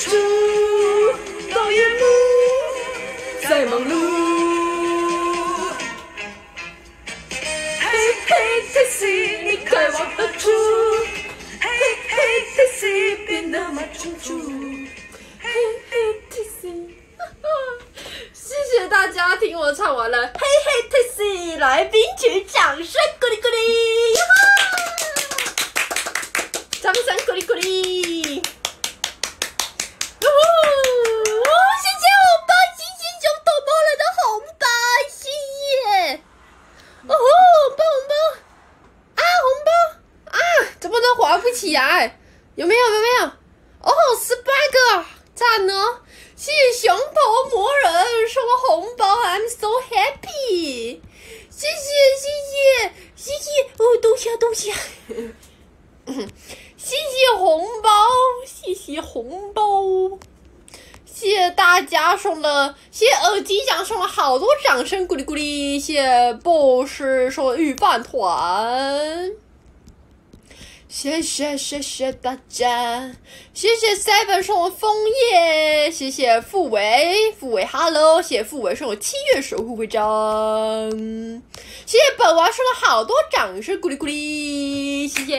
Speaker 2: 从日出到夜幕，在忙碌。
Speaker 1: 饭团。谢谢谢谢大家，谢谢 Seven 送我枫叶，谢谢付伟付伟 Hello，谢谢付伟送我七月守护徽章，谢谢本王送了好多掌声鼓励鼓励，谢谢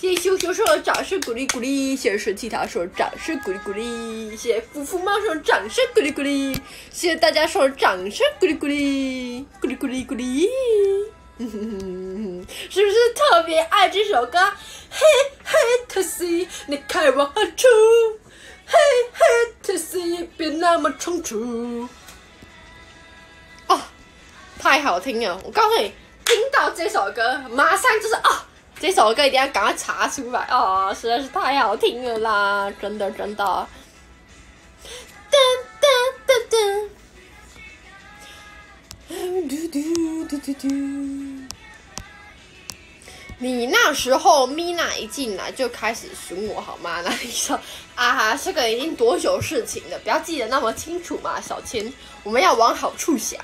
Speaker 1: 谢谢秀秀送的掌声鼓励鼓励，谢谢神奇塔送了掌声鼓励鼓励，谢谢福福猫送了掌声鼓励鼓励，谢谢大家送了掌声鼓励鼓励鼓励鼓励鼓励。是不是特别爱这首歌？嘿
Speaker 2: 嘿，Taxi，你开往何处？嘿嘿，Taxi，别那么冲突。
Speaker 1: 哦，太好听了！我告诉你，听到这首歌，马上就是啊、这首歌一定要赶快查出来哦，实在是太好听了啦，真的真的。噔噔噔噔，嘟嘟嘟嘟嘟。你那时候米娜一进来就开始损我好吗？那你说啊哈，这个已经多久事情了？不要记得那么清楚嘛，小千。我们要往好处想。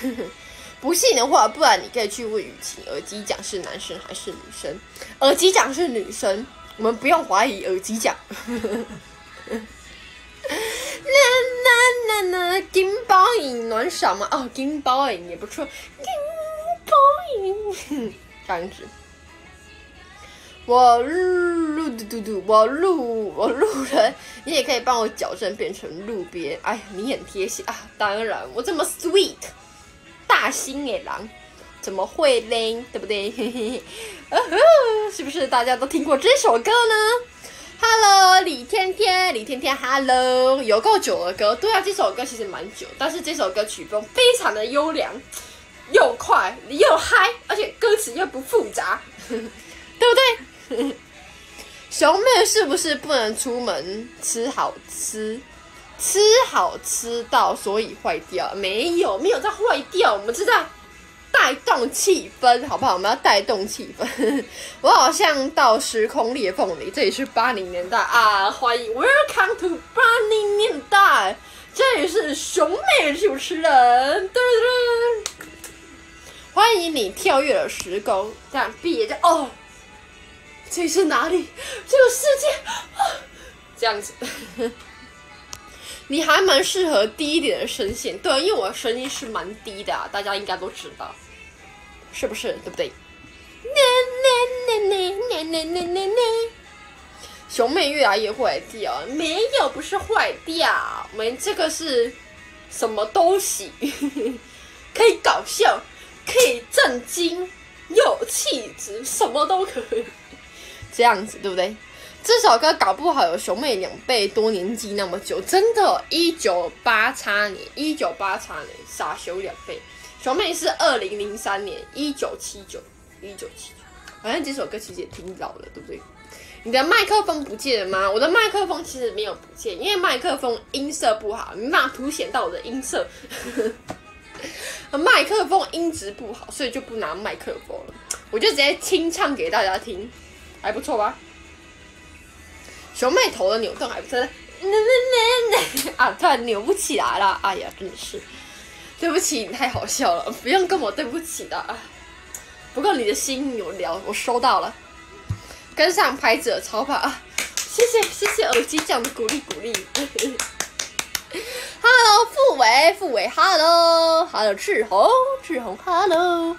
Speaker 1: 不信的话，不然你可以去问雨晴，耳机奖是男生还是女生？耳机奖是女生，我们不用怀疑耳机奖。啦啦啦，金包银暖手吗？哦，金包银也不错，金包银这样子。我录嘟嘟嘟，我录我录了，你也可以帮我矫正变成路边。哎呀，你很贴心啊！当然，我这么 sweet，大心野狼，怎么会嘞？对不对？嘿嘿嘿，是不是大家都听过这首歌呢？Hello，李天天，李天天，Hello，有够久的歌。对啊，这首歌其实蛮久，但是这首歌曲风非常的优良，又快又嗨，而且歌词又不复杂，对不对？熊妹是不是不能出门吃好吃？吃好吃到所以坏掉？没有，没有在坏掉，我们是在带动气氛，好不好？我们要带动气氛。我好像到时空裂缝里，这里是八零年代啊！欢迎 Welcome to 八零年代，这里是熊妹主持人，对对。欢迎你跳跃了时空，这样毕业就哦。这是哪里？这个世界，啊、这样子，你还蛮适合低一点的声线，对，因为我的声音是蛮低的、啊，大家应该都知道，是不是？对不对？熊妹越来越坏掉，没有，不是坏掉，我们这个是什么东西？可以搞笑，可以震惊，有气质，什么都可以。这样子对不对？这首歌搞不好有熊妹两倍多年纪那么久，真的，一九八叉年，一九八叉年傻熊两倍，熊妹是二零零三年，一九七九，一九七九，反正这首歌其实也挺老了，对不对？你的麦克风不见了吗？我的麦克风其实没有不见，因为麦克风音色不好，没办法凸显到我的音色。麦克风音质不好，所以就不拿麦克风了，我就直接清唱给大家听。还不错吧？熊妹头的扭动还不错，啊，突然扭不起来了，哎呀，真的是，对不起，你太好笑了，不用跟我对不起的啊。不过你的心有聊，我收到了，跟上拍子的超棒啊！谢谢谢谢耳机酱的鼓励鼓励。Hello，傅伟傅伟，Hello，Hello，志宏志宏，Hello，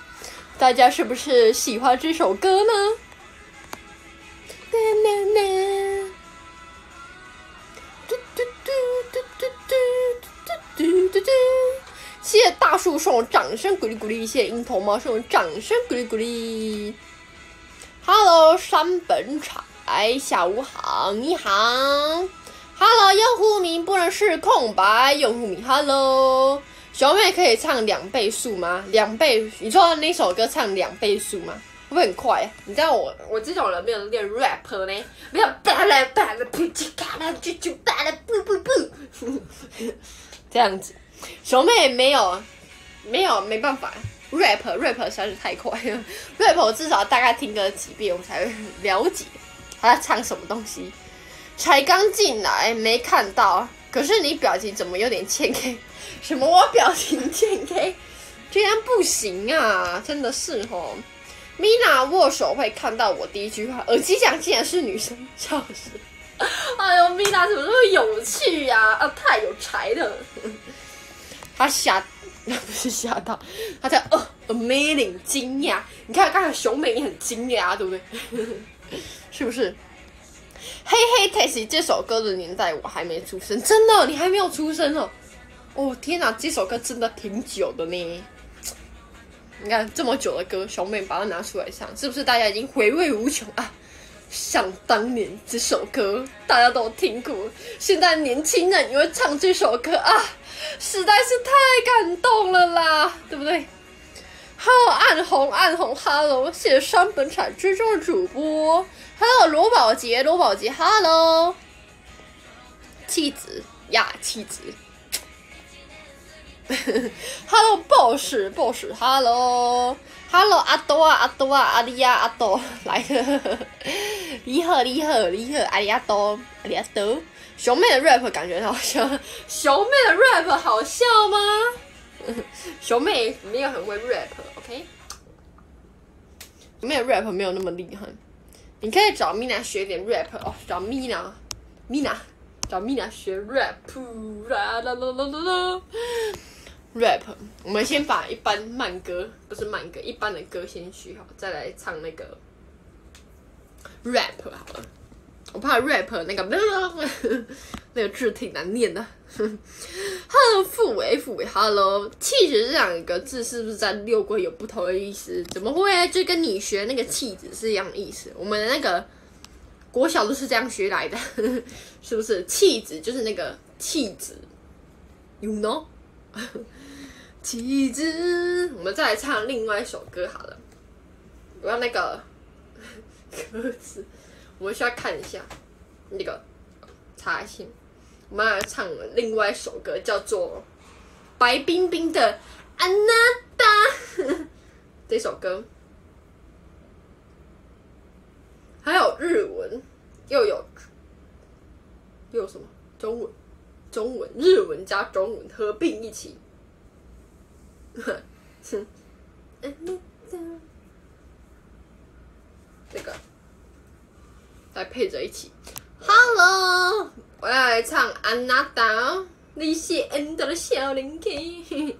Speaker 1: 大家是不是喜欢这首歌呢？送我掌声鼓励鼓励，谢谢樱桃猫送我掌声鼓励鼓励。Hello，山本彩，下午好，你好。Hello，用户名不能是空白，用户名 Hello。小妹可以唱两倍速吗？两倍？你说那首歌唱两倍速吗？会不会很快、你知道我我这种人没有练 rap 呢，没有巴拉巴拉噗叽嘎啦啾啾巴拉不不不，这样子，熊妹没有没有没办法 rap rap 实在是太快了，rap 我至少大概听个几遍我才会了解他在唱什么东西。才刚进来没看到，可是你表情怎么有点欠 K？什么我表情欠 K？居然不行啊，真的是哦。米娜握手会看到我第一句话，耳机讲竟然是女生，笑死！哎呦，米娜怎么那么有趣呀、啊？啊，太有才了！他吓，那不是吓到，他在呃 amazing 惊讶。你看刚才熊美也很惊讶，对不对？是不是？嘿嘿 Taxi 这首歌的年代我还没出生，真的，你还没有出生哦！哦天哪，这首歌真的挺久的呢。你看这么久的歌，熊妹把它拿出来唱，是不是大家已经回味无穷啊？想当年这首歌大家都听过，现在年轻人也会唱这首歌啊，实在是太感动了啦，对不对？Hello，暗红暗红，Hello，谢谢山本彩追踪的主播，Hello，罗宝杰罗宝杰，Hello，气质呀气质。Hello，阿多啊，阿多啊，阿里亚，阿多 来了，你好，你好，你好，阿里亚多，阿里亚多，熊妹的 rap 感觉好像，熊妹的 rap 好笑吗？熊妹没有很会 rap，OK？熊妹的 rap 没有那么厉害，你可以找 Mina 学点 rap 哦，找 Mina，Mina，找 Mina 学 rap，啦啦啦啦啦啦。rap，我们先把一般慢歌，不是慢歌，一般的歌先学好，再来唱那个 rap 好了。我怕 rap 那个 那个字挺难念的。Hello，副尾副尾，Hello，气质这两个字是不是在六国有不同的意思？怎么会？就跟你学那个气质是一样的意思。我们的那个国小都是这样学来的，是不是？气质就是那个气质，You know？气质，我们再来唱另外一首歌好了。我要那个 歌词，我们需要看一下那个查一下。我们来唱另外一首歌，叫做白冰冰的《安娜达》这首歌，还有日文，又有又有什么中文？中文、日文加中文合并一起。是，这个来配着一起。Hello，我要来唱《安娜达》，你是恩德的小灵气。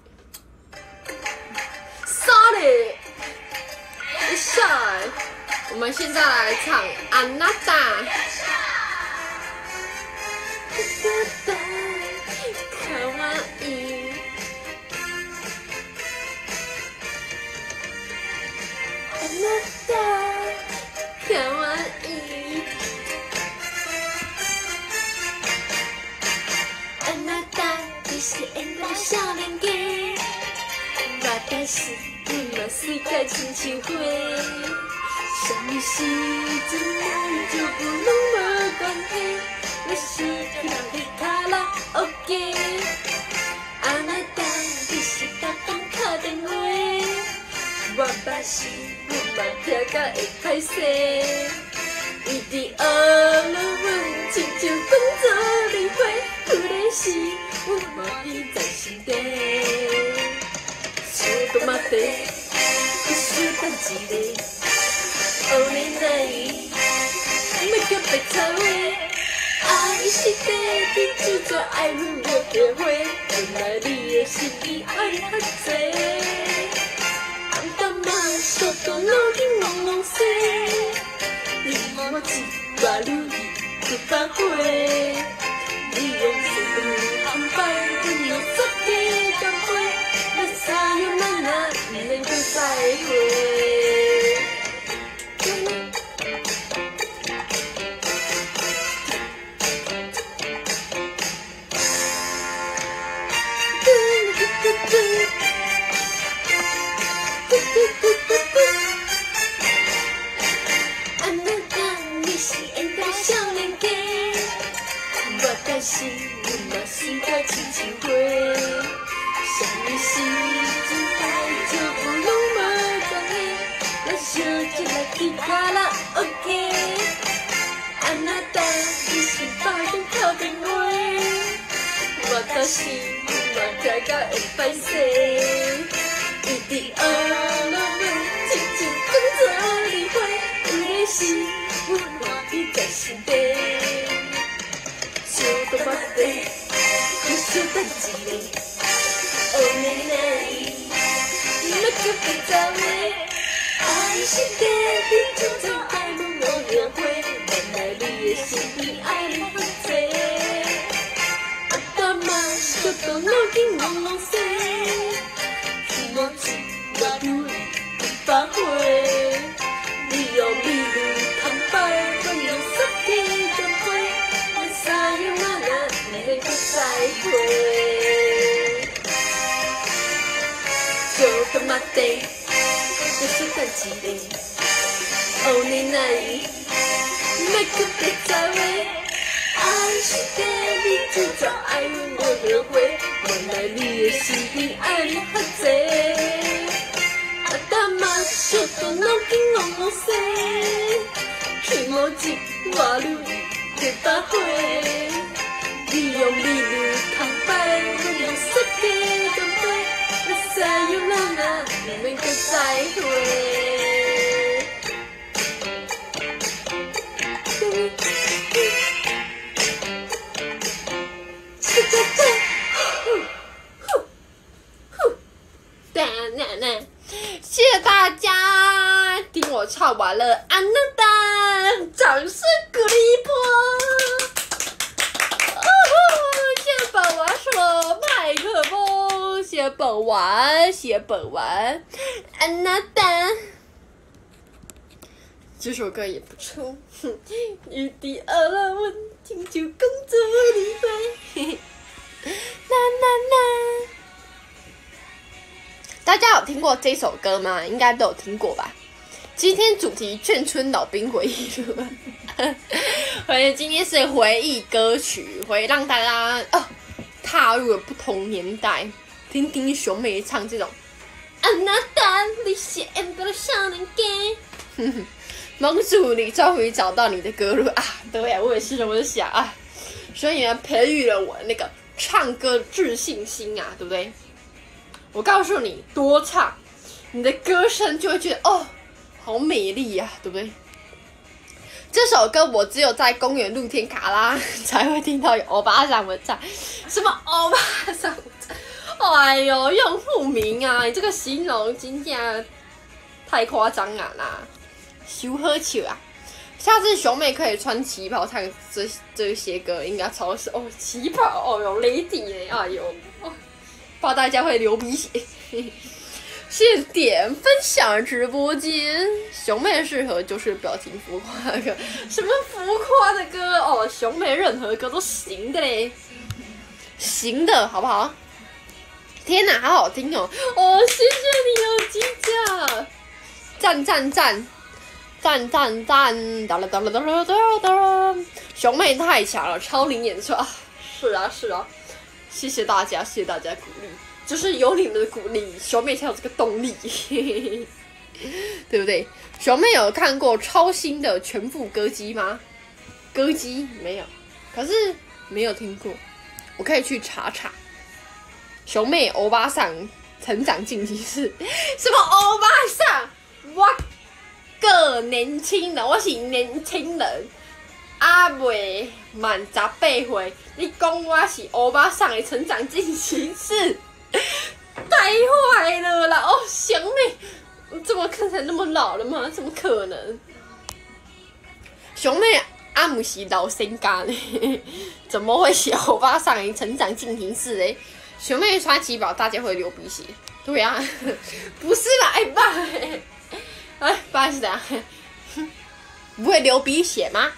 Speaker 1: Sorry，帅。我们现在来唱《安娜达》。少年家，我是你嘛世界亲像花，什么时阵咱就不拢无关系，我是人你卡拉 OK，安那当你是逐工打电话，我把是甲会歹势，伊伫学了阮亲像讲做离花，有的是。我嘛已在心底，想到嘛地，一时等一个，后年来，要叫白菜花，爱是地底制作爱恨无地花，原来你的心意爱较多，你我一把如意不是嘛听甲会歹势，伊伫学了阮亲像讲做离花，有的是阮欢喜在心底，想到目地，只想等一个，后年来，要叫别走的，爱是地底就在爱路无影花，原来你的心意爱 tiếng lòng lòng xe Khi mong chị đã đuôi phá quê Đi ở bì lù thắng bay Con lòng sắp thi trong quê. Con xa
Speaker 2: như mà là Này con sai quê Yo con mặt tê Tôi sẽ cần chỉ đi Only night Make up the time 愛してる実は愛我的会原来你也是因爱你はぜ頭ちょっとのきののせ気持ち悪い出た会利用利率坦白我有酒乾杯さよなら夢が再会
Speaker 1: 谢谢大家听我唱完了《安娜达》，掌声鼓励一波！哦吼，谢谢本丸手麦克风，谢谢本丸，谢谢本丸，安娜达。这首歌也不错，哼，雨滴二了情就公主离回，嘿 嘿啦啦啦。大家有听过这首歌吗？应该都有听过吧。今天主题眷村老兵回忆录，所以今天是回忆歌曲，会让大家哦踏入了不同年代，听听熊妹唱这种。啊，那达你是 M 的少年家。盟主，你终于找到你的歌路啊！对呀、我也是，我就想啊，所以呢，培育了我那个唱歌自信心啊，对不对？我告诉你，多唱，你的歌声就会觉得哦，好美丽呀、对不对？这首歌我只有在公园露天卡拉 才会听到有欧巴桑们唱，什么欧巴桑？哎呦，用户名啊，你这个形容真正太夸张了啦！羞喝球啊！下次熊妹可以穿旗袍唱这这些歌，应该超适哦。旗袍哦哟，lady，哎呦，哦怕大家会流鼻血。谢点分享直播间，熊妹适合就是表情浮夸的歌，什么浮夸的歌哦？熊妹任何歌都行的嘞，行的好不好？天哪，好好听哦！哦，谢谢你哦，金奖，赞赞赞！赞赞赞！哒啦哒啦哒啦哒啦哒啦！熊妹太强了，超龄演出啊！是啊是啊，谢谢大家，谢谢大家鼓励，就是有你们的鼓励，熊妹才有这个动力，对不对？熊妹有看过超新的全副歌姬吗？歌姬没有，可是没有听过，我可以去查查。熊妹欧巴桑成长进行式，什么欧巴桑？我个年轻人，我是年轻人，啊未满十八岁，你讲我是欧巴桑的成长进行式，太坏了啦！哦，熊妹，你怎么看起来那么老了吗？怎么可能？熊妹阿姆是老身家呢，怎么会写欧巴桑的成长进行式嘞？熊妹穿旗袍，大家会流鼻血。对啊，不是啦，哎爸，哎，不好意思啊，不会流鼻血吗？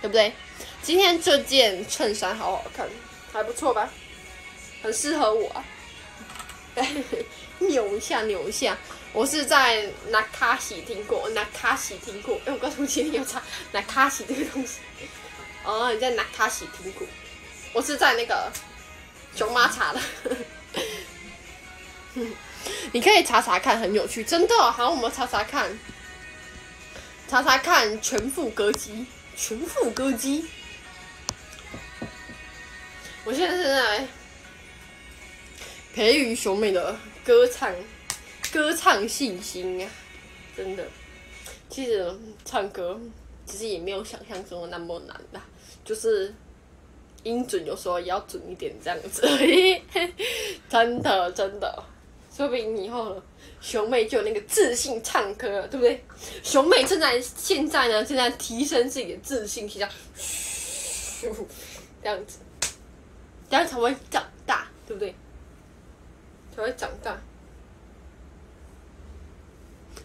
Speaker 1: 对不对？今天这件衬衫好好看，还不错吧？很适合我、啊。扭一下，扭一下。我是在纳卡西听过，纳卡西听过。哎，我告诉你，今天有查纳卡西这个东西。哦，你在纳卡西听过？我是在那个熊妈查的。你可以查查看，很有趣，真的。好，我们查查看，查查看全副歌姬，全副歌姬。我现在是在培育熊妹的歌唱歌唱信心啊，真的。其实唱歌其实也没有想象中的那么难啦，就是音准有时候也要准一点这样子。真的真的，说不定以后熊妹就有那个自信唱歌了，对不对？熊妹正在现在呢正在提升自己的自信心，这样咻这样子，这样才会长大，对不对？才会长大。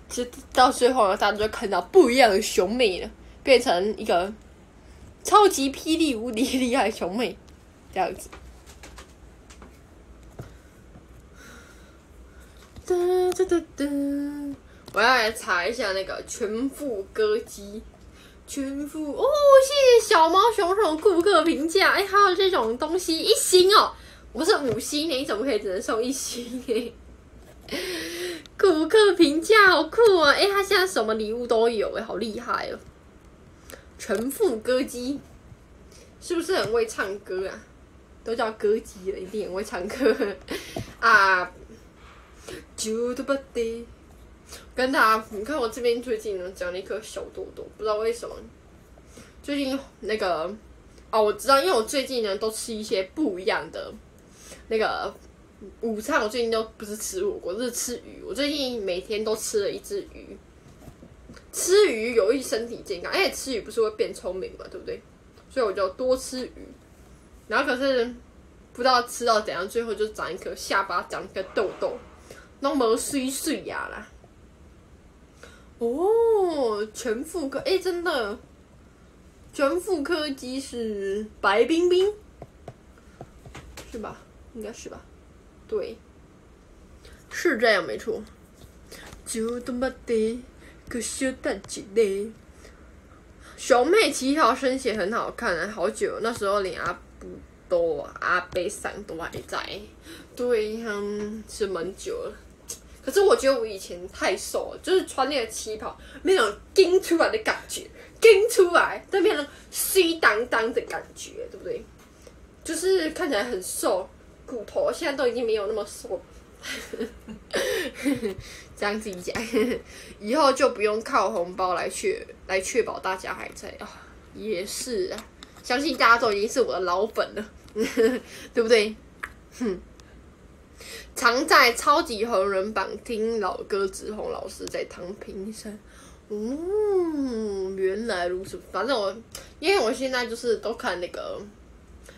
Speaker 1: 其实到最后呢，大家就看到不一样的熊妹了，变成一个超级霹雳无敌厉害熊妹，这样子。哒哒哒，我要来查一下那个全副歌姬。全副哦，谢谢小猫熊熊顾客评价，哎，还有这种东西一星哦，我是五星，你怎么可以只能送一星呢？顾客评价好酷啊！哎，他现在什么礼物都有哎，好厉害哦！全副歌姬是不是很会唱歌啊？都叫歌姬了，一定很会唱歌 啊！就都不得。跟大家，你看我这边最近呢长了一颗小痘痘，不知道为什么。最近那个哦，我知道，因为我最近呢都吃一些不一样的那个午餐。我最近都不是吃火锅，是吃鱼。我最近每天都吃了一只鱼，吃鱼有益身体健康，而且吃鱼不是会变聪明嘛，对不对？所以我就多吃鱼。然后可是不知道吃到怎样，最后就长一颗下巴长一个痘痘，那么碎碎呀啦。哦，全副科哎，真的，全副科技是白冰冰，是吧？应该是吧？对，是这样没错。就他妈的，可小蛋鸡嘞！熊妹旗条生写很好看啊，好久那时候连阿布多、阿贝桑都还在，对，嗯，是蛮久了。可是我觉得我以前太瘦了，就是穿那个旗袍，没有顶出来的感觉，顶出来，但变成虚当当的感觉，对不对？就是看起来很瘦，骨头现在都已经没有那么瘦。这样自己讲，以后就不用靠红包来确来确保大家还在啊，也是啊，相信大家都已经是我的老粉了，对不对？哼。常在超级红人榜听老歌，子宏老师在唐平山。哦，原来如此。反正我，因为我现在就是都看那个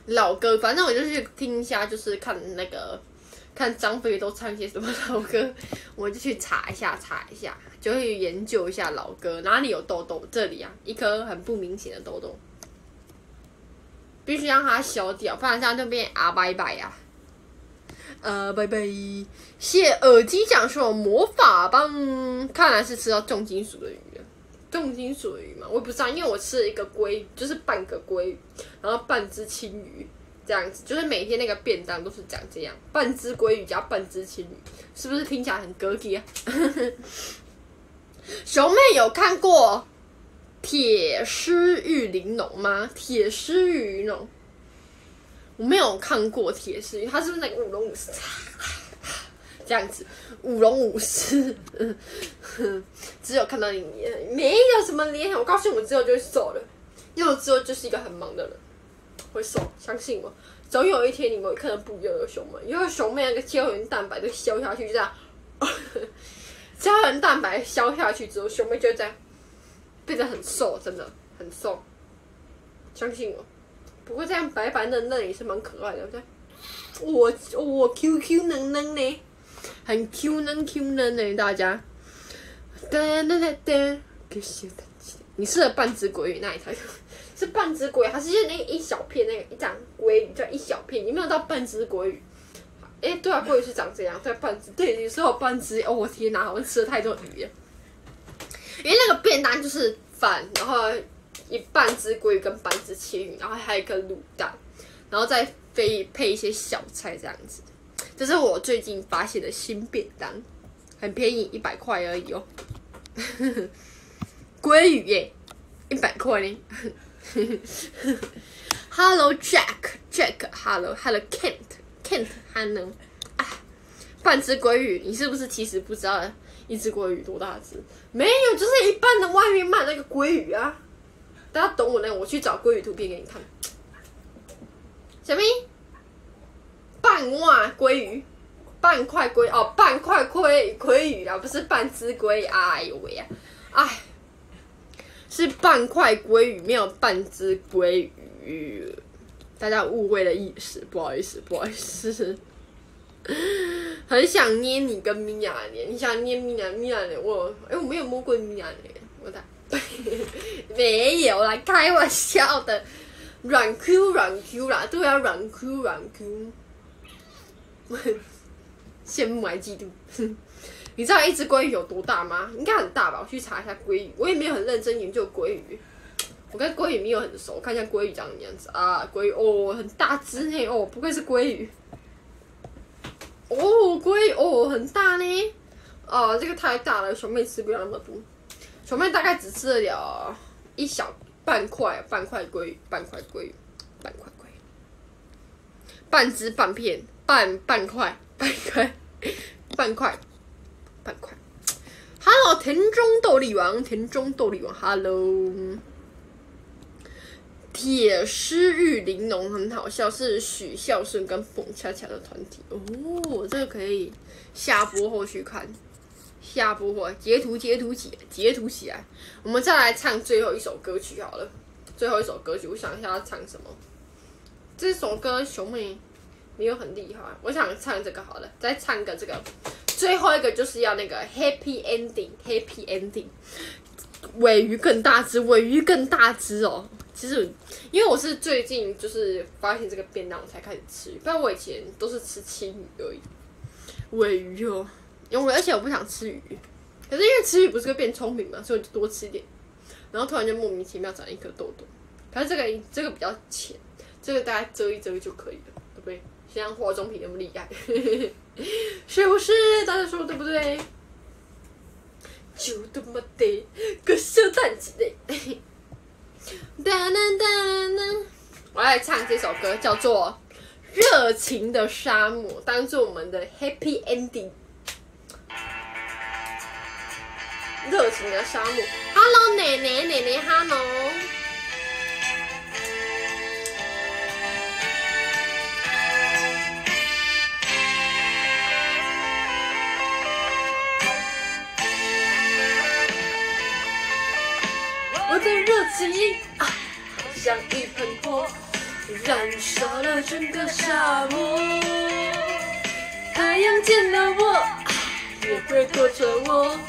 Speaker 1: 老歌，反正我就去听一下，就是看那个看张飞都唱些什么老歌，我就去查一下，查一下，就会研究一下老歌哪里有痘痘。这里啊，一颗很不明显的痘痘，必须让它消掉，不然这样就变阿拜拜呀。呃，拜拜！谢耳机讲说魔法棒，看来是吃到重金属的鱼了。重金属的鱼嘛，我也不知道，因为我吃了一个鲑，就是半个鲑鱼，然后半只青鱼，这样子，就是每天那个便当都是长这样，半只鲑鱼加半只青鱼，是不是听起来很高级啊？熊妹有看过《铁狮玉玲珑》吗？《铁狮玉玲珑》。我没有看过铁狮，他是不是那个舞龙舞狮？这样子，舞龙舞狮，只有看到你脸，没有什么脸。我告诉你我，之后就会瘦了，因为我之后就是一个很忙的人，会瘦，相信我，总有一天你们会看到不一样的熊妹，因为熊妹那个胶原蛋白都消下去，这样，胶原蛋白消下去之后，熊妹就这样变得很瘦，真的很瘦，相信我。不过这样白白嫩嫩也是蛮可爱的，对我我 Q Q 嫩嫩呢，很 Q 嫩 Q 嫩呢，大家。噔噔噔噔，你吃了半只鲑鱼那一条？是半只鲑，还是就那一小片那个一张鲑鱼叫一小片？有没有到半只鲑鱼？哎，对啊，鲑鱼是长这样，对半只，对，有时候半只。哦，我天哪，我吃了太多鱼了。因为那个便当就是饭，然后。一半只鲑鱼跟半只青鱼，然后还有一个卤蛋，然后再配配一些小菜这样子。这是我最近发现的新便当，很便宜，一百块而已哦。鲑鱼耶，一百块呢。Hello Jack，Jack，Hello，Hello Kent，Kent，Hello。啊，半只鲑鱼，你是不是其实不知道一只鲑鱼多大只？没有，就是一般的外面卖那个鲑鱼啊。大家懂我那，我去找鲑鱼图片给你看。小咪，半碗鲑鱼，半块鲑哦，半块鲑鲑鱼啊，不是半只鲑。哎呦喂呀，哎，是半块鲑鱼，没有半只鲑鱼，大家误会了意思，不好意思，不好意思。很想捏你跟米娅的脸，你想捏米娅米娅的？我哎，我没有摸过米娅的，我打。没有啦，开玩笑的，软 Q 软 Q 啦，对啊，软 Q 软 Q，羡慕还嫉妒。你知道一只鲑鱼有多大吗？应该很大吧？我去查一下鲑鱼，我也没有很认真研究鲑鱼。我跟鲑鱼没有很熟，看一下鲑鱼长什么样子啊？鲑鱼哦，很大只呢哦，不愧是鲑鱼。哦，鲑哦，很大呢。哦，这个太大了，小妹吃不了那么多。熊妹大概只吃得了一小半块，半块鲑鱼，半块鲑鱼，半块鲑鱼，半只半片，半半块，半块，半块，半块。Hello，田中斗力王，田中斗力王，Hello。铁狮玉玲珑很好笑，是许孝顺跟蹦恰恰的团体哦，这个可以下播后续看，下播或截图截图起截图起来，我们再来唱最后一首歌曲好了，最后一首歌曲，我想一下要唱什么，这首歌熊妹没有很厉害，我想唱这个好了，再唱个这个，最后一个就是要那个 happy ending，happy ending，尾鱼更大只，尾鱼更大只哦。其实，因为我是最近就是发现这个便当我才开始吃，不然我以前都是吃青鱼而已，尾鱼哦，因为而且我不想吃鱼，可是因为吃鱼不是会变聪明嘛，所以我就多吃一点，然后突然就莫名其妙长一颗痘痘，可是这个这个比较浅，这个大概遮一遮就可以了，对不对？像化妆品那么厉害，是不是？大家说对不对？就他妈的个小蛋子嘞！哒哒哒哒！我来唱这首歌，叫做《热情的沙漠》，当做我们的 happy ending。热情的沙漠，Hello 奶奶奶奶，Hello。我的热情啊，好像一盆火，燃烧了整个沙漠。太阳见了我，啊也会躲着我。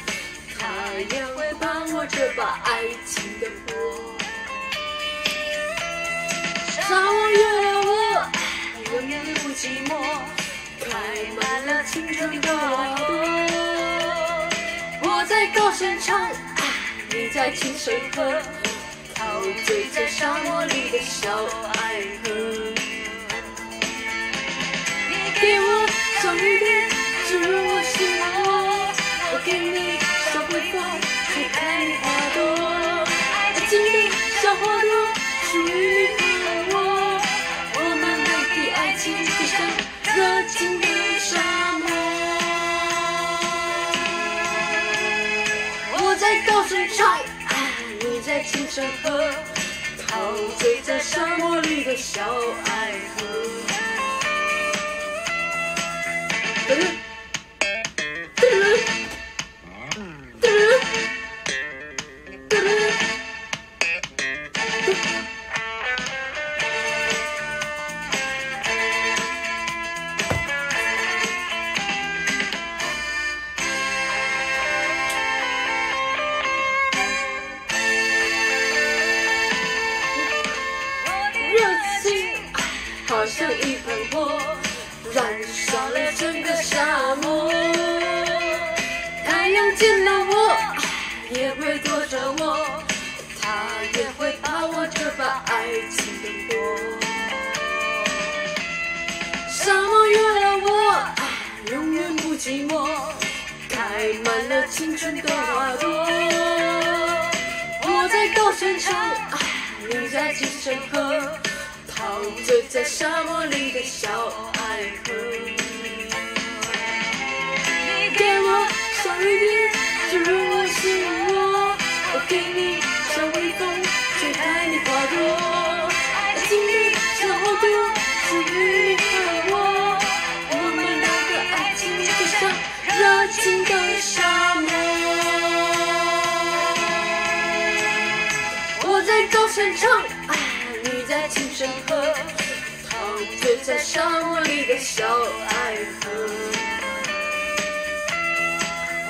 Speaker 1: 太阳会帮我这把爱情的火。沙漠有了我，啊永远不寂寞，开满了青春的花朵。我在高声唱，啊你在轻声和，陶醉在沙漠里的小爱河。你给我小雨点，滋润我心窝，我给你在青山河，陶醉在沙漠里的小爱河。噔噔噔沙漠里的小爱河。你给我小雨点，滋润我心窝，我给你小微风，吹开你花朵。爱情的小花朵，属于你和我，我们两个爱情就像热情的沙漠。我在高声唱，你在轻声和，在沙漠里的小爱河。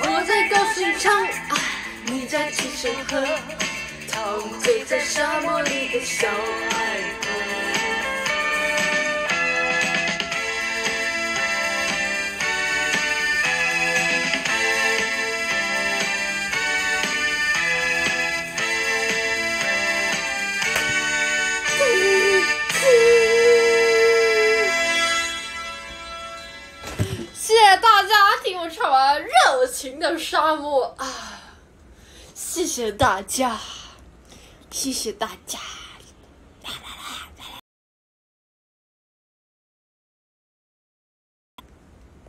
Speaker 1: 我在高声唱，你在轻声和，陶醉在沙漠里的小爱热。情的沙漠啊！谢谢大家，谢谢大家。啦啦啦啦啦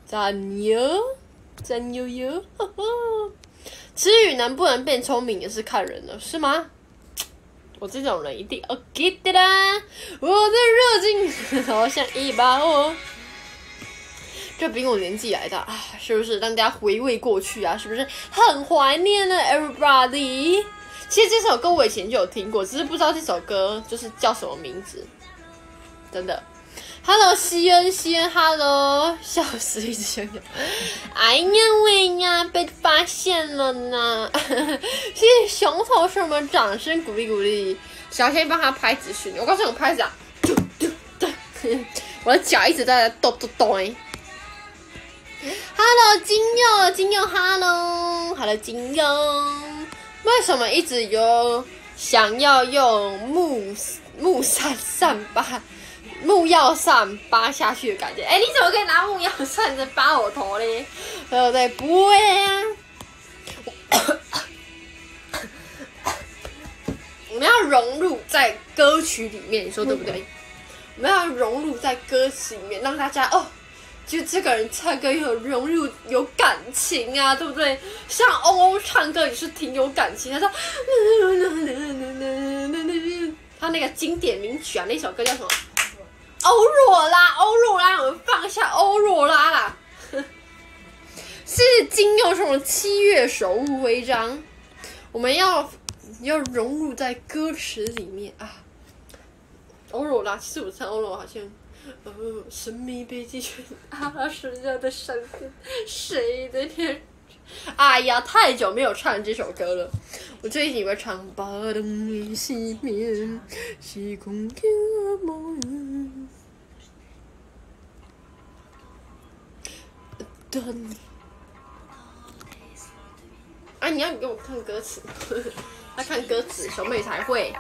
Speaker 1: 赞哟，赞悠悠，呵呵。词语能不能变聪明也是看人的，是吗？我这种人一定 OK 的啦！我的热情 好像一把火。这比我年纪还大，啊，是不是？让大家回味过去啊，是不是很怀念呢？Everybody，其实这首歌我以前就有听过，只是不知道这首歌就是叫什么名字。真的，Hello 西恩西恩，Hello，笑死，一直想想。哎呀喂呀，被发现了呢！谢谢熊头什么掌声鼓励鼓励，小仙帮他拍子训，我告诉你，我拍子啊，嘟嘟嘟，我的脚一直在抖抖抖。Hello，金佑，金佑，Hello，Hello，金佑，为什么一直有想要用木木扇扇巴木药扇扒下去的感觉？哎，你怎么可以拿木药扇子扒我头嘞？对不对？不会啊。我们要融入在歌曲里面，你说对不对？我们要融入在歌词里面，让大家哦。就这个人唱歌有融入有感情啊，对不对？像欧欧唱歌也是挺有感情。他说，他那个经典名曲啊，那首歌叫什么？欧若拉，欧若拉，我们放一下欧若拉啦。是金佑什么七月守护徽章？我们要要融入在歌词里面啊。欧若拉，其实我唱欧若拉好像。哦，神秘北极圈，阿什亚的闪电，谁的天？哎呀，太久没有唱这首歌了。我最近会唱《把灯熄灭》，星空给我梦。灯。哎，你要你给我看歌词，要看歌词，小妹才会。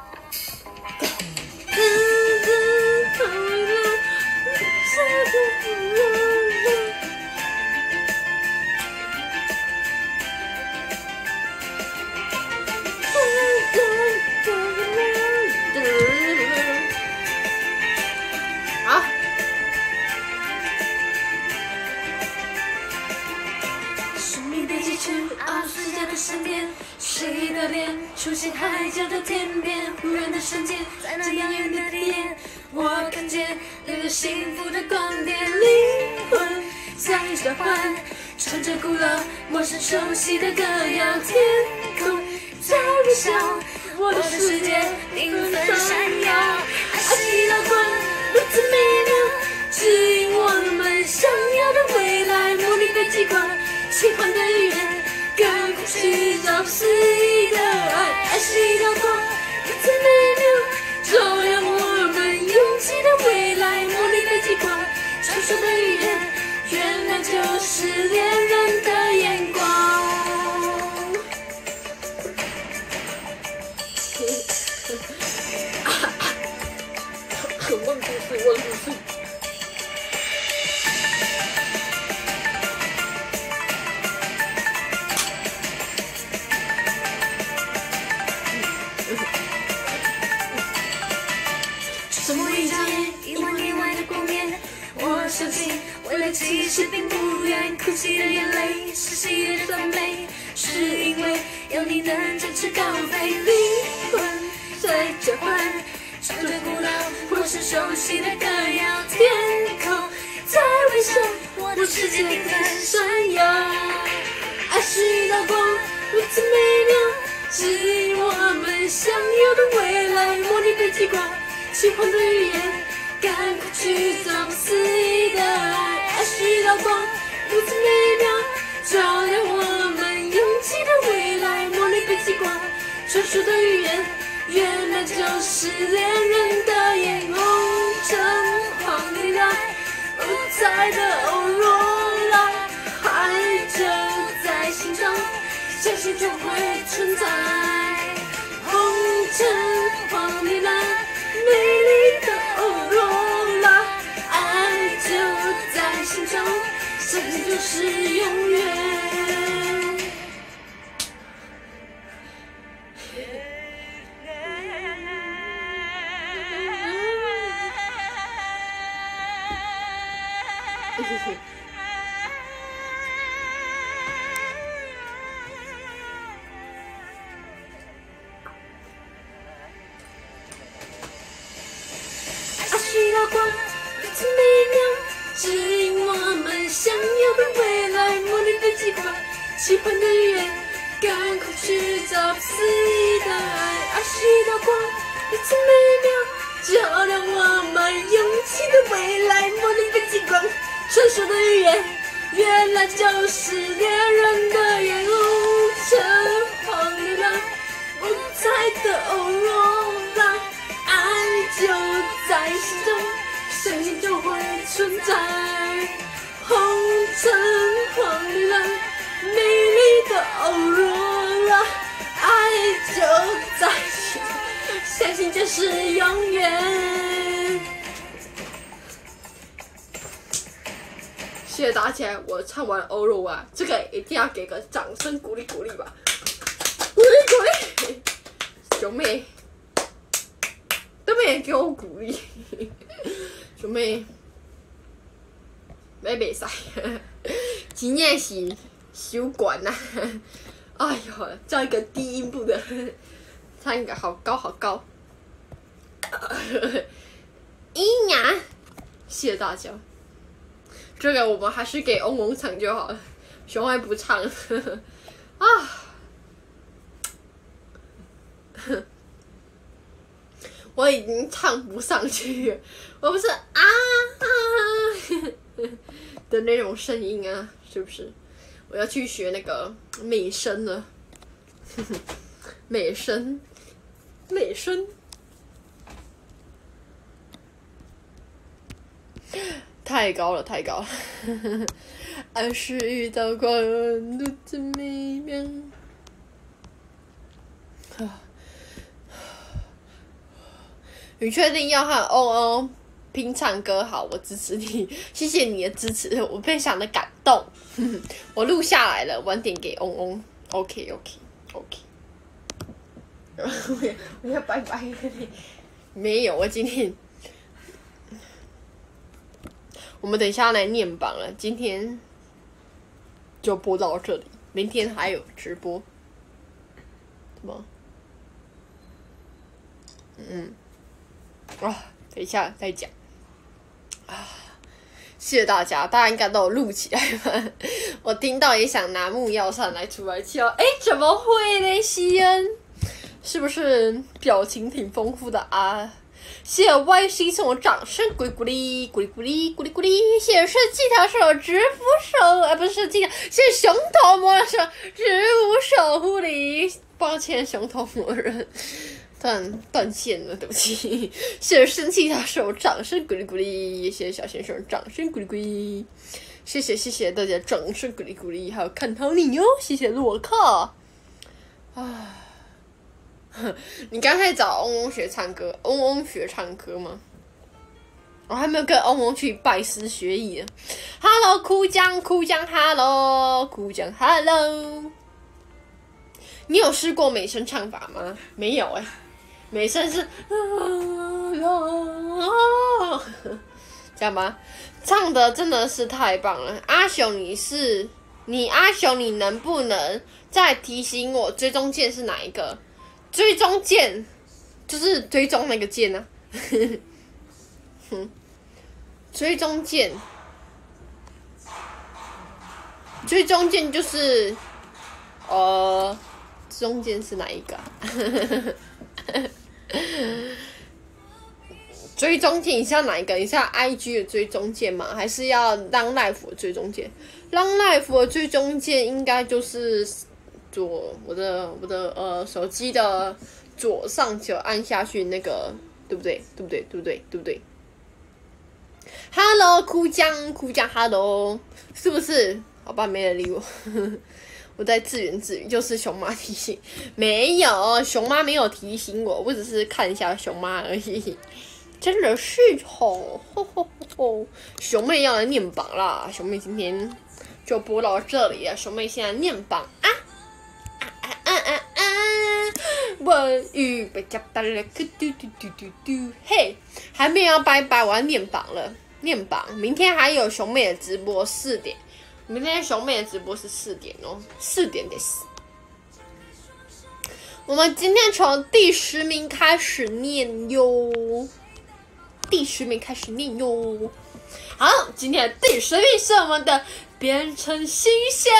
Speaker 1: 啊。神秘的极圈，阿拉斯加的闪电，谁的脸出现海角的天边？忽然的瞬间，在那遥远的地点，我看见一个幸福的光点，灵魂在召唤，唱着古老、陌生、熟悉的歌谣，天空在微笑，我的世界缤纷闪耀，爱是一道光，如此美妙，指引我们想要的未来，魔力的极光，奇幻的语言，赶快去找肆意的爱，爱是一道光，如此美传说的语言，原来就是恋来其实并不远。哭泣的眼泪是喜悦的赞美，是因为有你能展翅高飞，灵魂在召唤，唱着古老、陌生、熟悉的歌谣，天空在微笑，我的世界缤纷闪耀。爱是一道光，如此美妙，指引我们想要的未来。魔力的极光，奇幻的语言，赶快去找不思议的爱。爱是一道光，如此美妙，照亮我们勇气的未来。魔力北极光，传说的语言，原来就是恋人的眼。红橙黄绿蓝，五彩的欧若拉，爱就在心中，相信就会存在。红橙黄绿蓝，美丽相信就是永远。
Speaker 2: 是永远。
Speaker 1: 谢谢大家，我唱完欧若啊，这个一定要给个掌声鼓励鼓励吧，鼓励鼓励，兄妹，都没人给我鼓励，兄妹，没比赛，今年是修管呐，哎呦，叫一个低音部的，唱一个好高好高，咿呀，谢谢大家。这个我们还是给嗡嗡唱就好了，熊爱不唱 啊。我已经唱不上去，我不是啊啊的那种声音啊，是不是？我要去学那个美声了，美声，美声。太高了，太高了！爱是一道光，如此美妙。啊 你确定要和欧欧拼唱歌好？我支持你，谢谢你的支持，我非常的感动。我录下来了，晚点给嗡嗡。OK OK OK。我要我要拜拜。没有，我今天。我们等一下来念榜了，今天就播到这里，明天还有直播，什么？嗯，啊，等一下再讲。啊，谢谢大家，大家应该都有录起来吧？我听到也想拿木曜上来出来跳，哎，怎么会呢？西恩，是不是表情挺丰富的啊？谢谢 Y C 送我掌声，鼓励鼓励鼓励鼓励鼓励鼓励。谢谢射气条手直扶手，啊不是射气条，谢谢熊头魔人手直扶守护灵。抱歉，熊头魔人断断线了，对不起。谢谢生气条手掌声鼓励鼓励，谢谢小先生掌声鼓励鼓励。谢谢谢谢大家掌声鼓励鼓励，还有看到你哟，谢谢洛克。啊。你刚才找嗡嗡学唱歌，嗡嗡学唱歌吗？我还没有跟嗡嗡去拜师学艺。Hello，哭江哭江，Hello，哭江，Hello。你有试过美声唱法吗？没有哎、美声是这样吗？唱的真的是太棒了，阿雄，你是你阿雄，你能不能再提醒我追踪键是哪一个？追踪键就是追踪那个键呢、哼，追踪键，追踪键就是，呃，中间是哪一个、啊？追踪键你是要哪一个？你是要 IG 的追踪键吗？还是要 Long Life 的追踪键？Long Life 的追踪键应该就是左我的我的呃手机的左上角按下去那个，对不对？对不对？对不对？对不对？Hello，哭江哭江，Hello，是不是？好吧，没人理我，我在自言自语，就是熊妈提醒，没有，熊妈没有提醒我，我只是看一下熊妈而已。真的是吼吼吼吼！熊妹要来念榜啦！熊妹今天就播到这里了。熊妹现在念榜啊！我预备加班了，嘟嘟嘟嘟嘟嘟，嘿，还没有拜拜，我要念榜了。念榜。明天还有熊妹的直播四点，明天熊妹的直播是四点哦，四点的死。我们今天从第十名开始念哟，第十名开始念哟。好，今天的第十名是我们的变成新鲜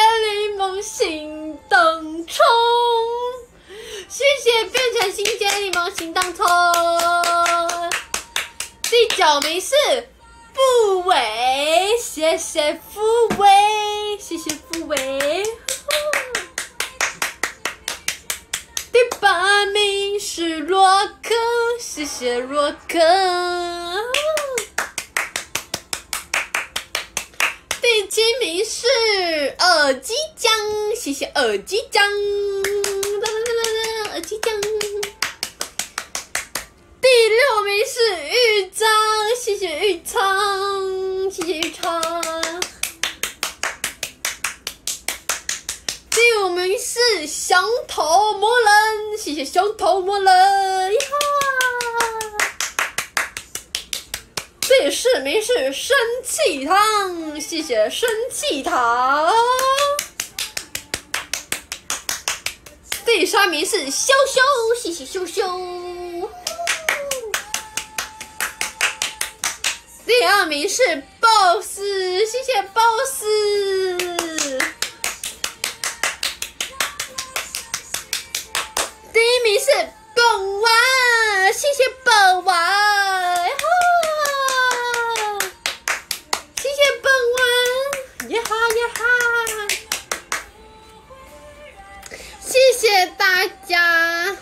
Speaker 1: 柠檬行动充，谢谢变成新鲜柠檬行动充。第九名是傅伟，谢谢傅伟，谢谢傅伟。第八名是洛克，谢谢洛克。第七名是耳机酱，谢谢耳机酱，哒哒哒哒哒，耳机酱。第六名是玉章，谢谢玉昌，谢谢玉昌。第五名是熊头魔人，谢谢熊头魔人，呀！第四名是生气糖，谢谢生气糖。第三名是羞羞，谢谢羞羞。第二名是 BOSS，谢谢 BOSS。第一名是本娃，谢谢本娃，谢谢大家，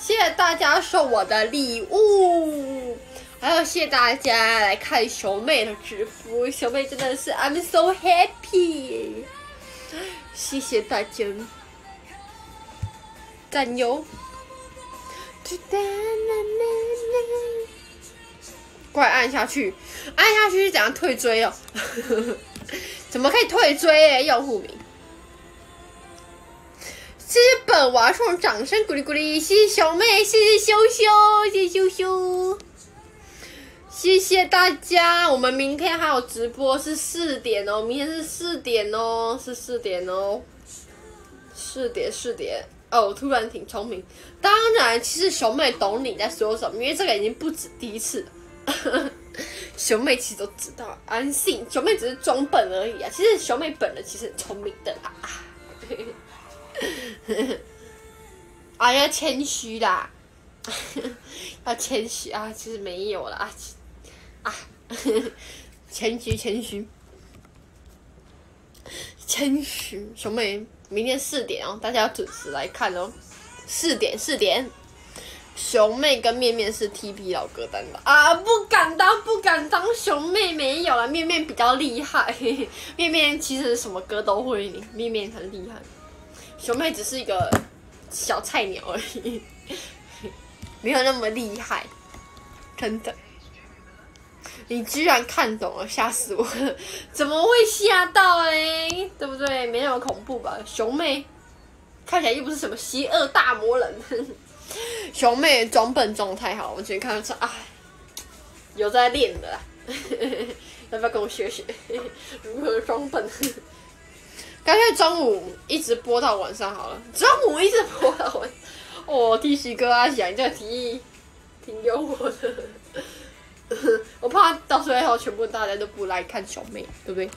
Speaker 1: 谢谢大家送我的礼物，还有谢谢大家来看熊妹的直播，熊妹真的是 I'm so happy，谢谢大家。赞油！快按下去，按下去是怎样退追哦？怎么可以退追耶？用户名。谢谢本娃送掌声鼓励鼓励，谢谢小妹，谢谢羞羞，谢谢羞羞，谢谢大家。我们明天还有直播，是四点哦，明天是四点哦，是四点哦，四点四点。哦，突然挺聪明。当然，其实熊妹懂你在说什么，因为这个已经不止第一次了。熊妹其实都知道，安信，熊妹只是装笨而已啊。其实熊妹本人其实很聪明的啦。啊，要谦虚啦，要谦虚啊。其实没有啦，啊，谦虚谦虚谦虚，熊妹。明天四点哦，大家要准时来看哦。四点，四点，熊妹跟面面是 TP 老歌单的啊！不敢当，不敢当，熊妹没有了，面面比较厉害。面面其实什么歌都会，面面很厉害。熊妹只是一个小菜鸟而已，没有那么厉害，真的。你居然看懂了，吓死我了！怎么会吓到嘞？对不对？没那么恐怖吧？熊妹看起来又不是什么邪恶大魔人。熊妹装笨装太好，我今天看得出，哎，有在练的啦。要不要跟我学学如何装笨？干脆中午一直播到晚上好了。中午一直播到晚上，哦，弟媳哥阿翔，这个提议挺幽默的。我怕到最后全部大家都不来看小妹，对不对？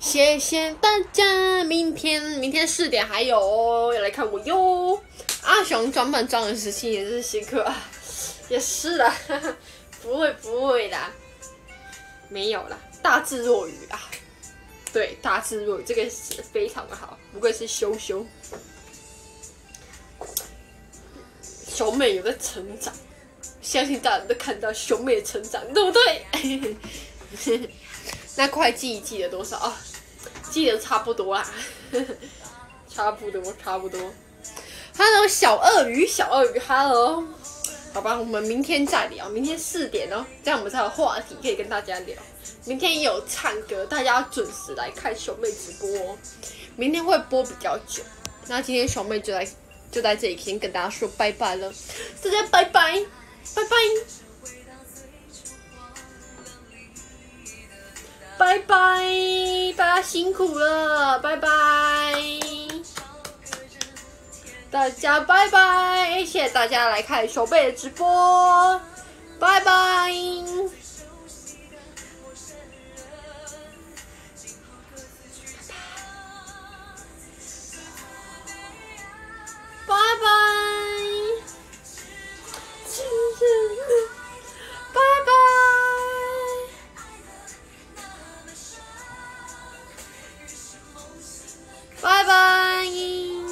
Speaker 1: 谢谢大家，明天明天四点还有，要来看我哟。阿雄装扮装了十七年，真是辛苦啊！也是啦，不会不会的，没有啦，大智若愚啊。对，大智若愚这个写的非常的好，不愧是羞羞。熊妹有在成长，相信大家都看到熊妹的成长，对不对？那会计记得多少啊？记得差不多啦，差不多，差不多。Hello，小鳄鱼，小鳄鱼，Hello。好吧，我们明天再聊，明天四点哦，这样我们才有话题可以跟大家聊。明天有唱歌，大家要准时来看熊妹直播哦。明天会播比较久，那今天熊妹就来。就在这里先跟大家说拜拜了，大家拜拜。拜拜，拜拜，大家辛苦了，拜拜，大家拜拜，谢谢大家来看手背的直播，拜拜。拜拜，亲人，拜拜，拜拜。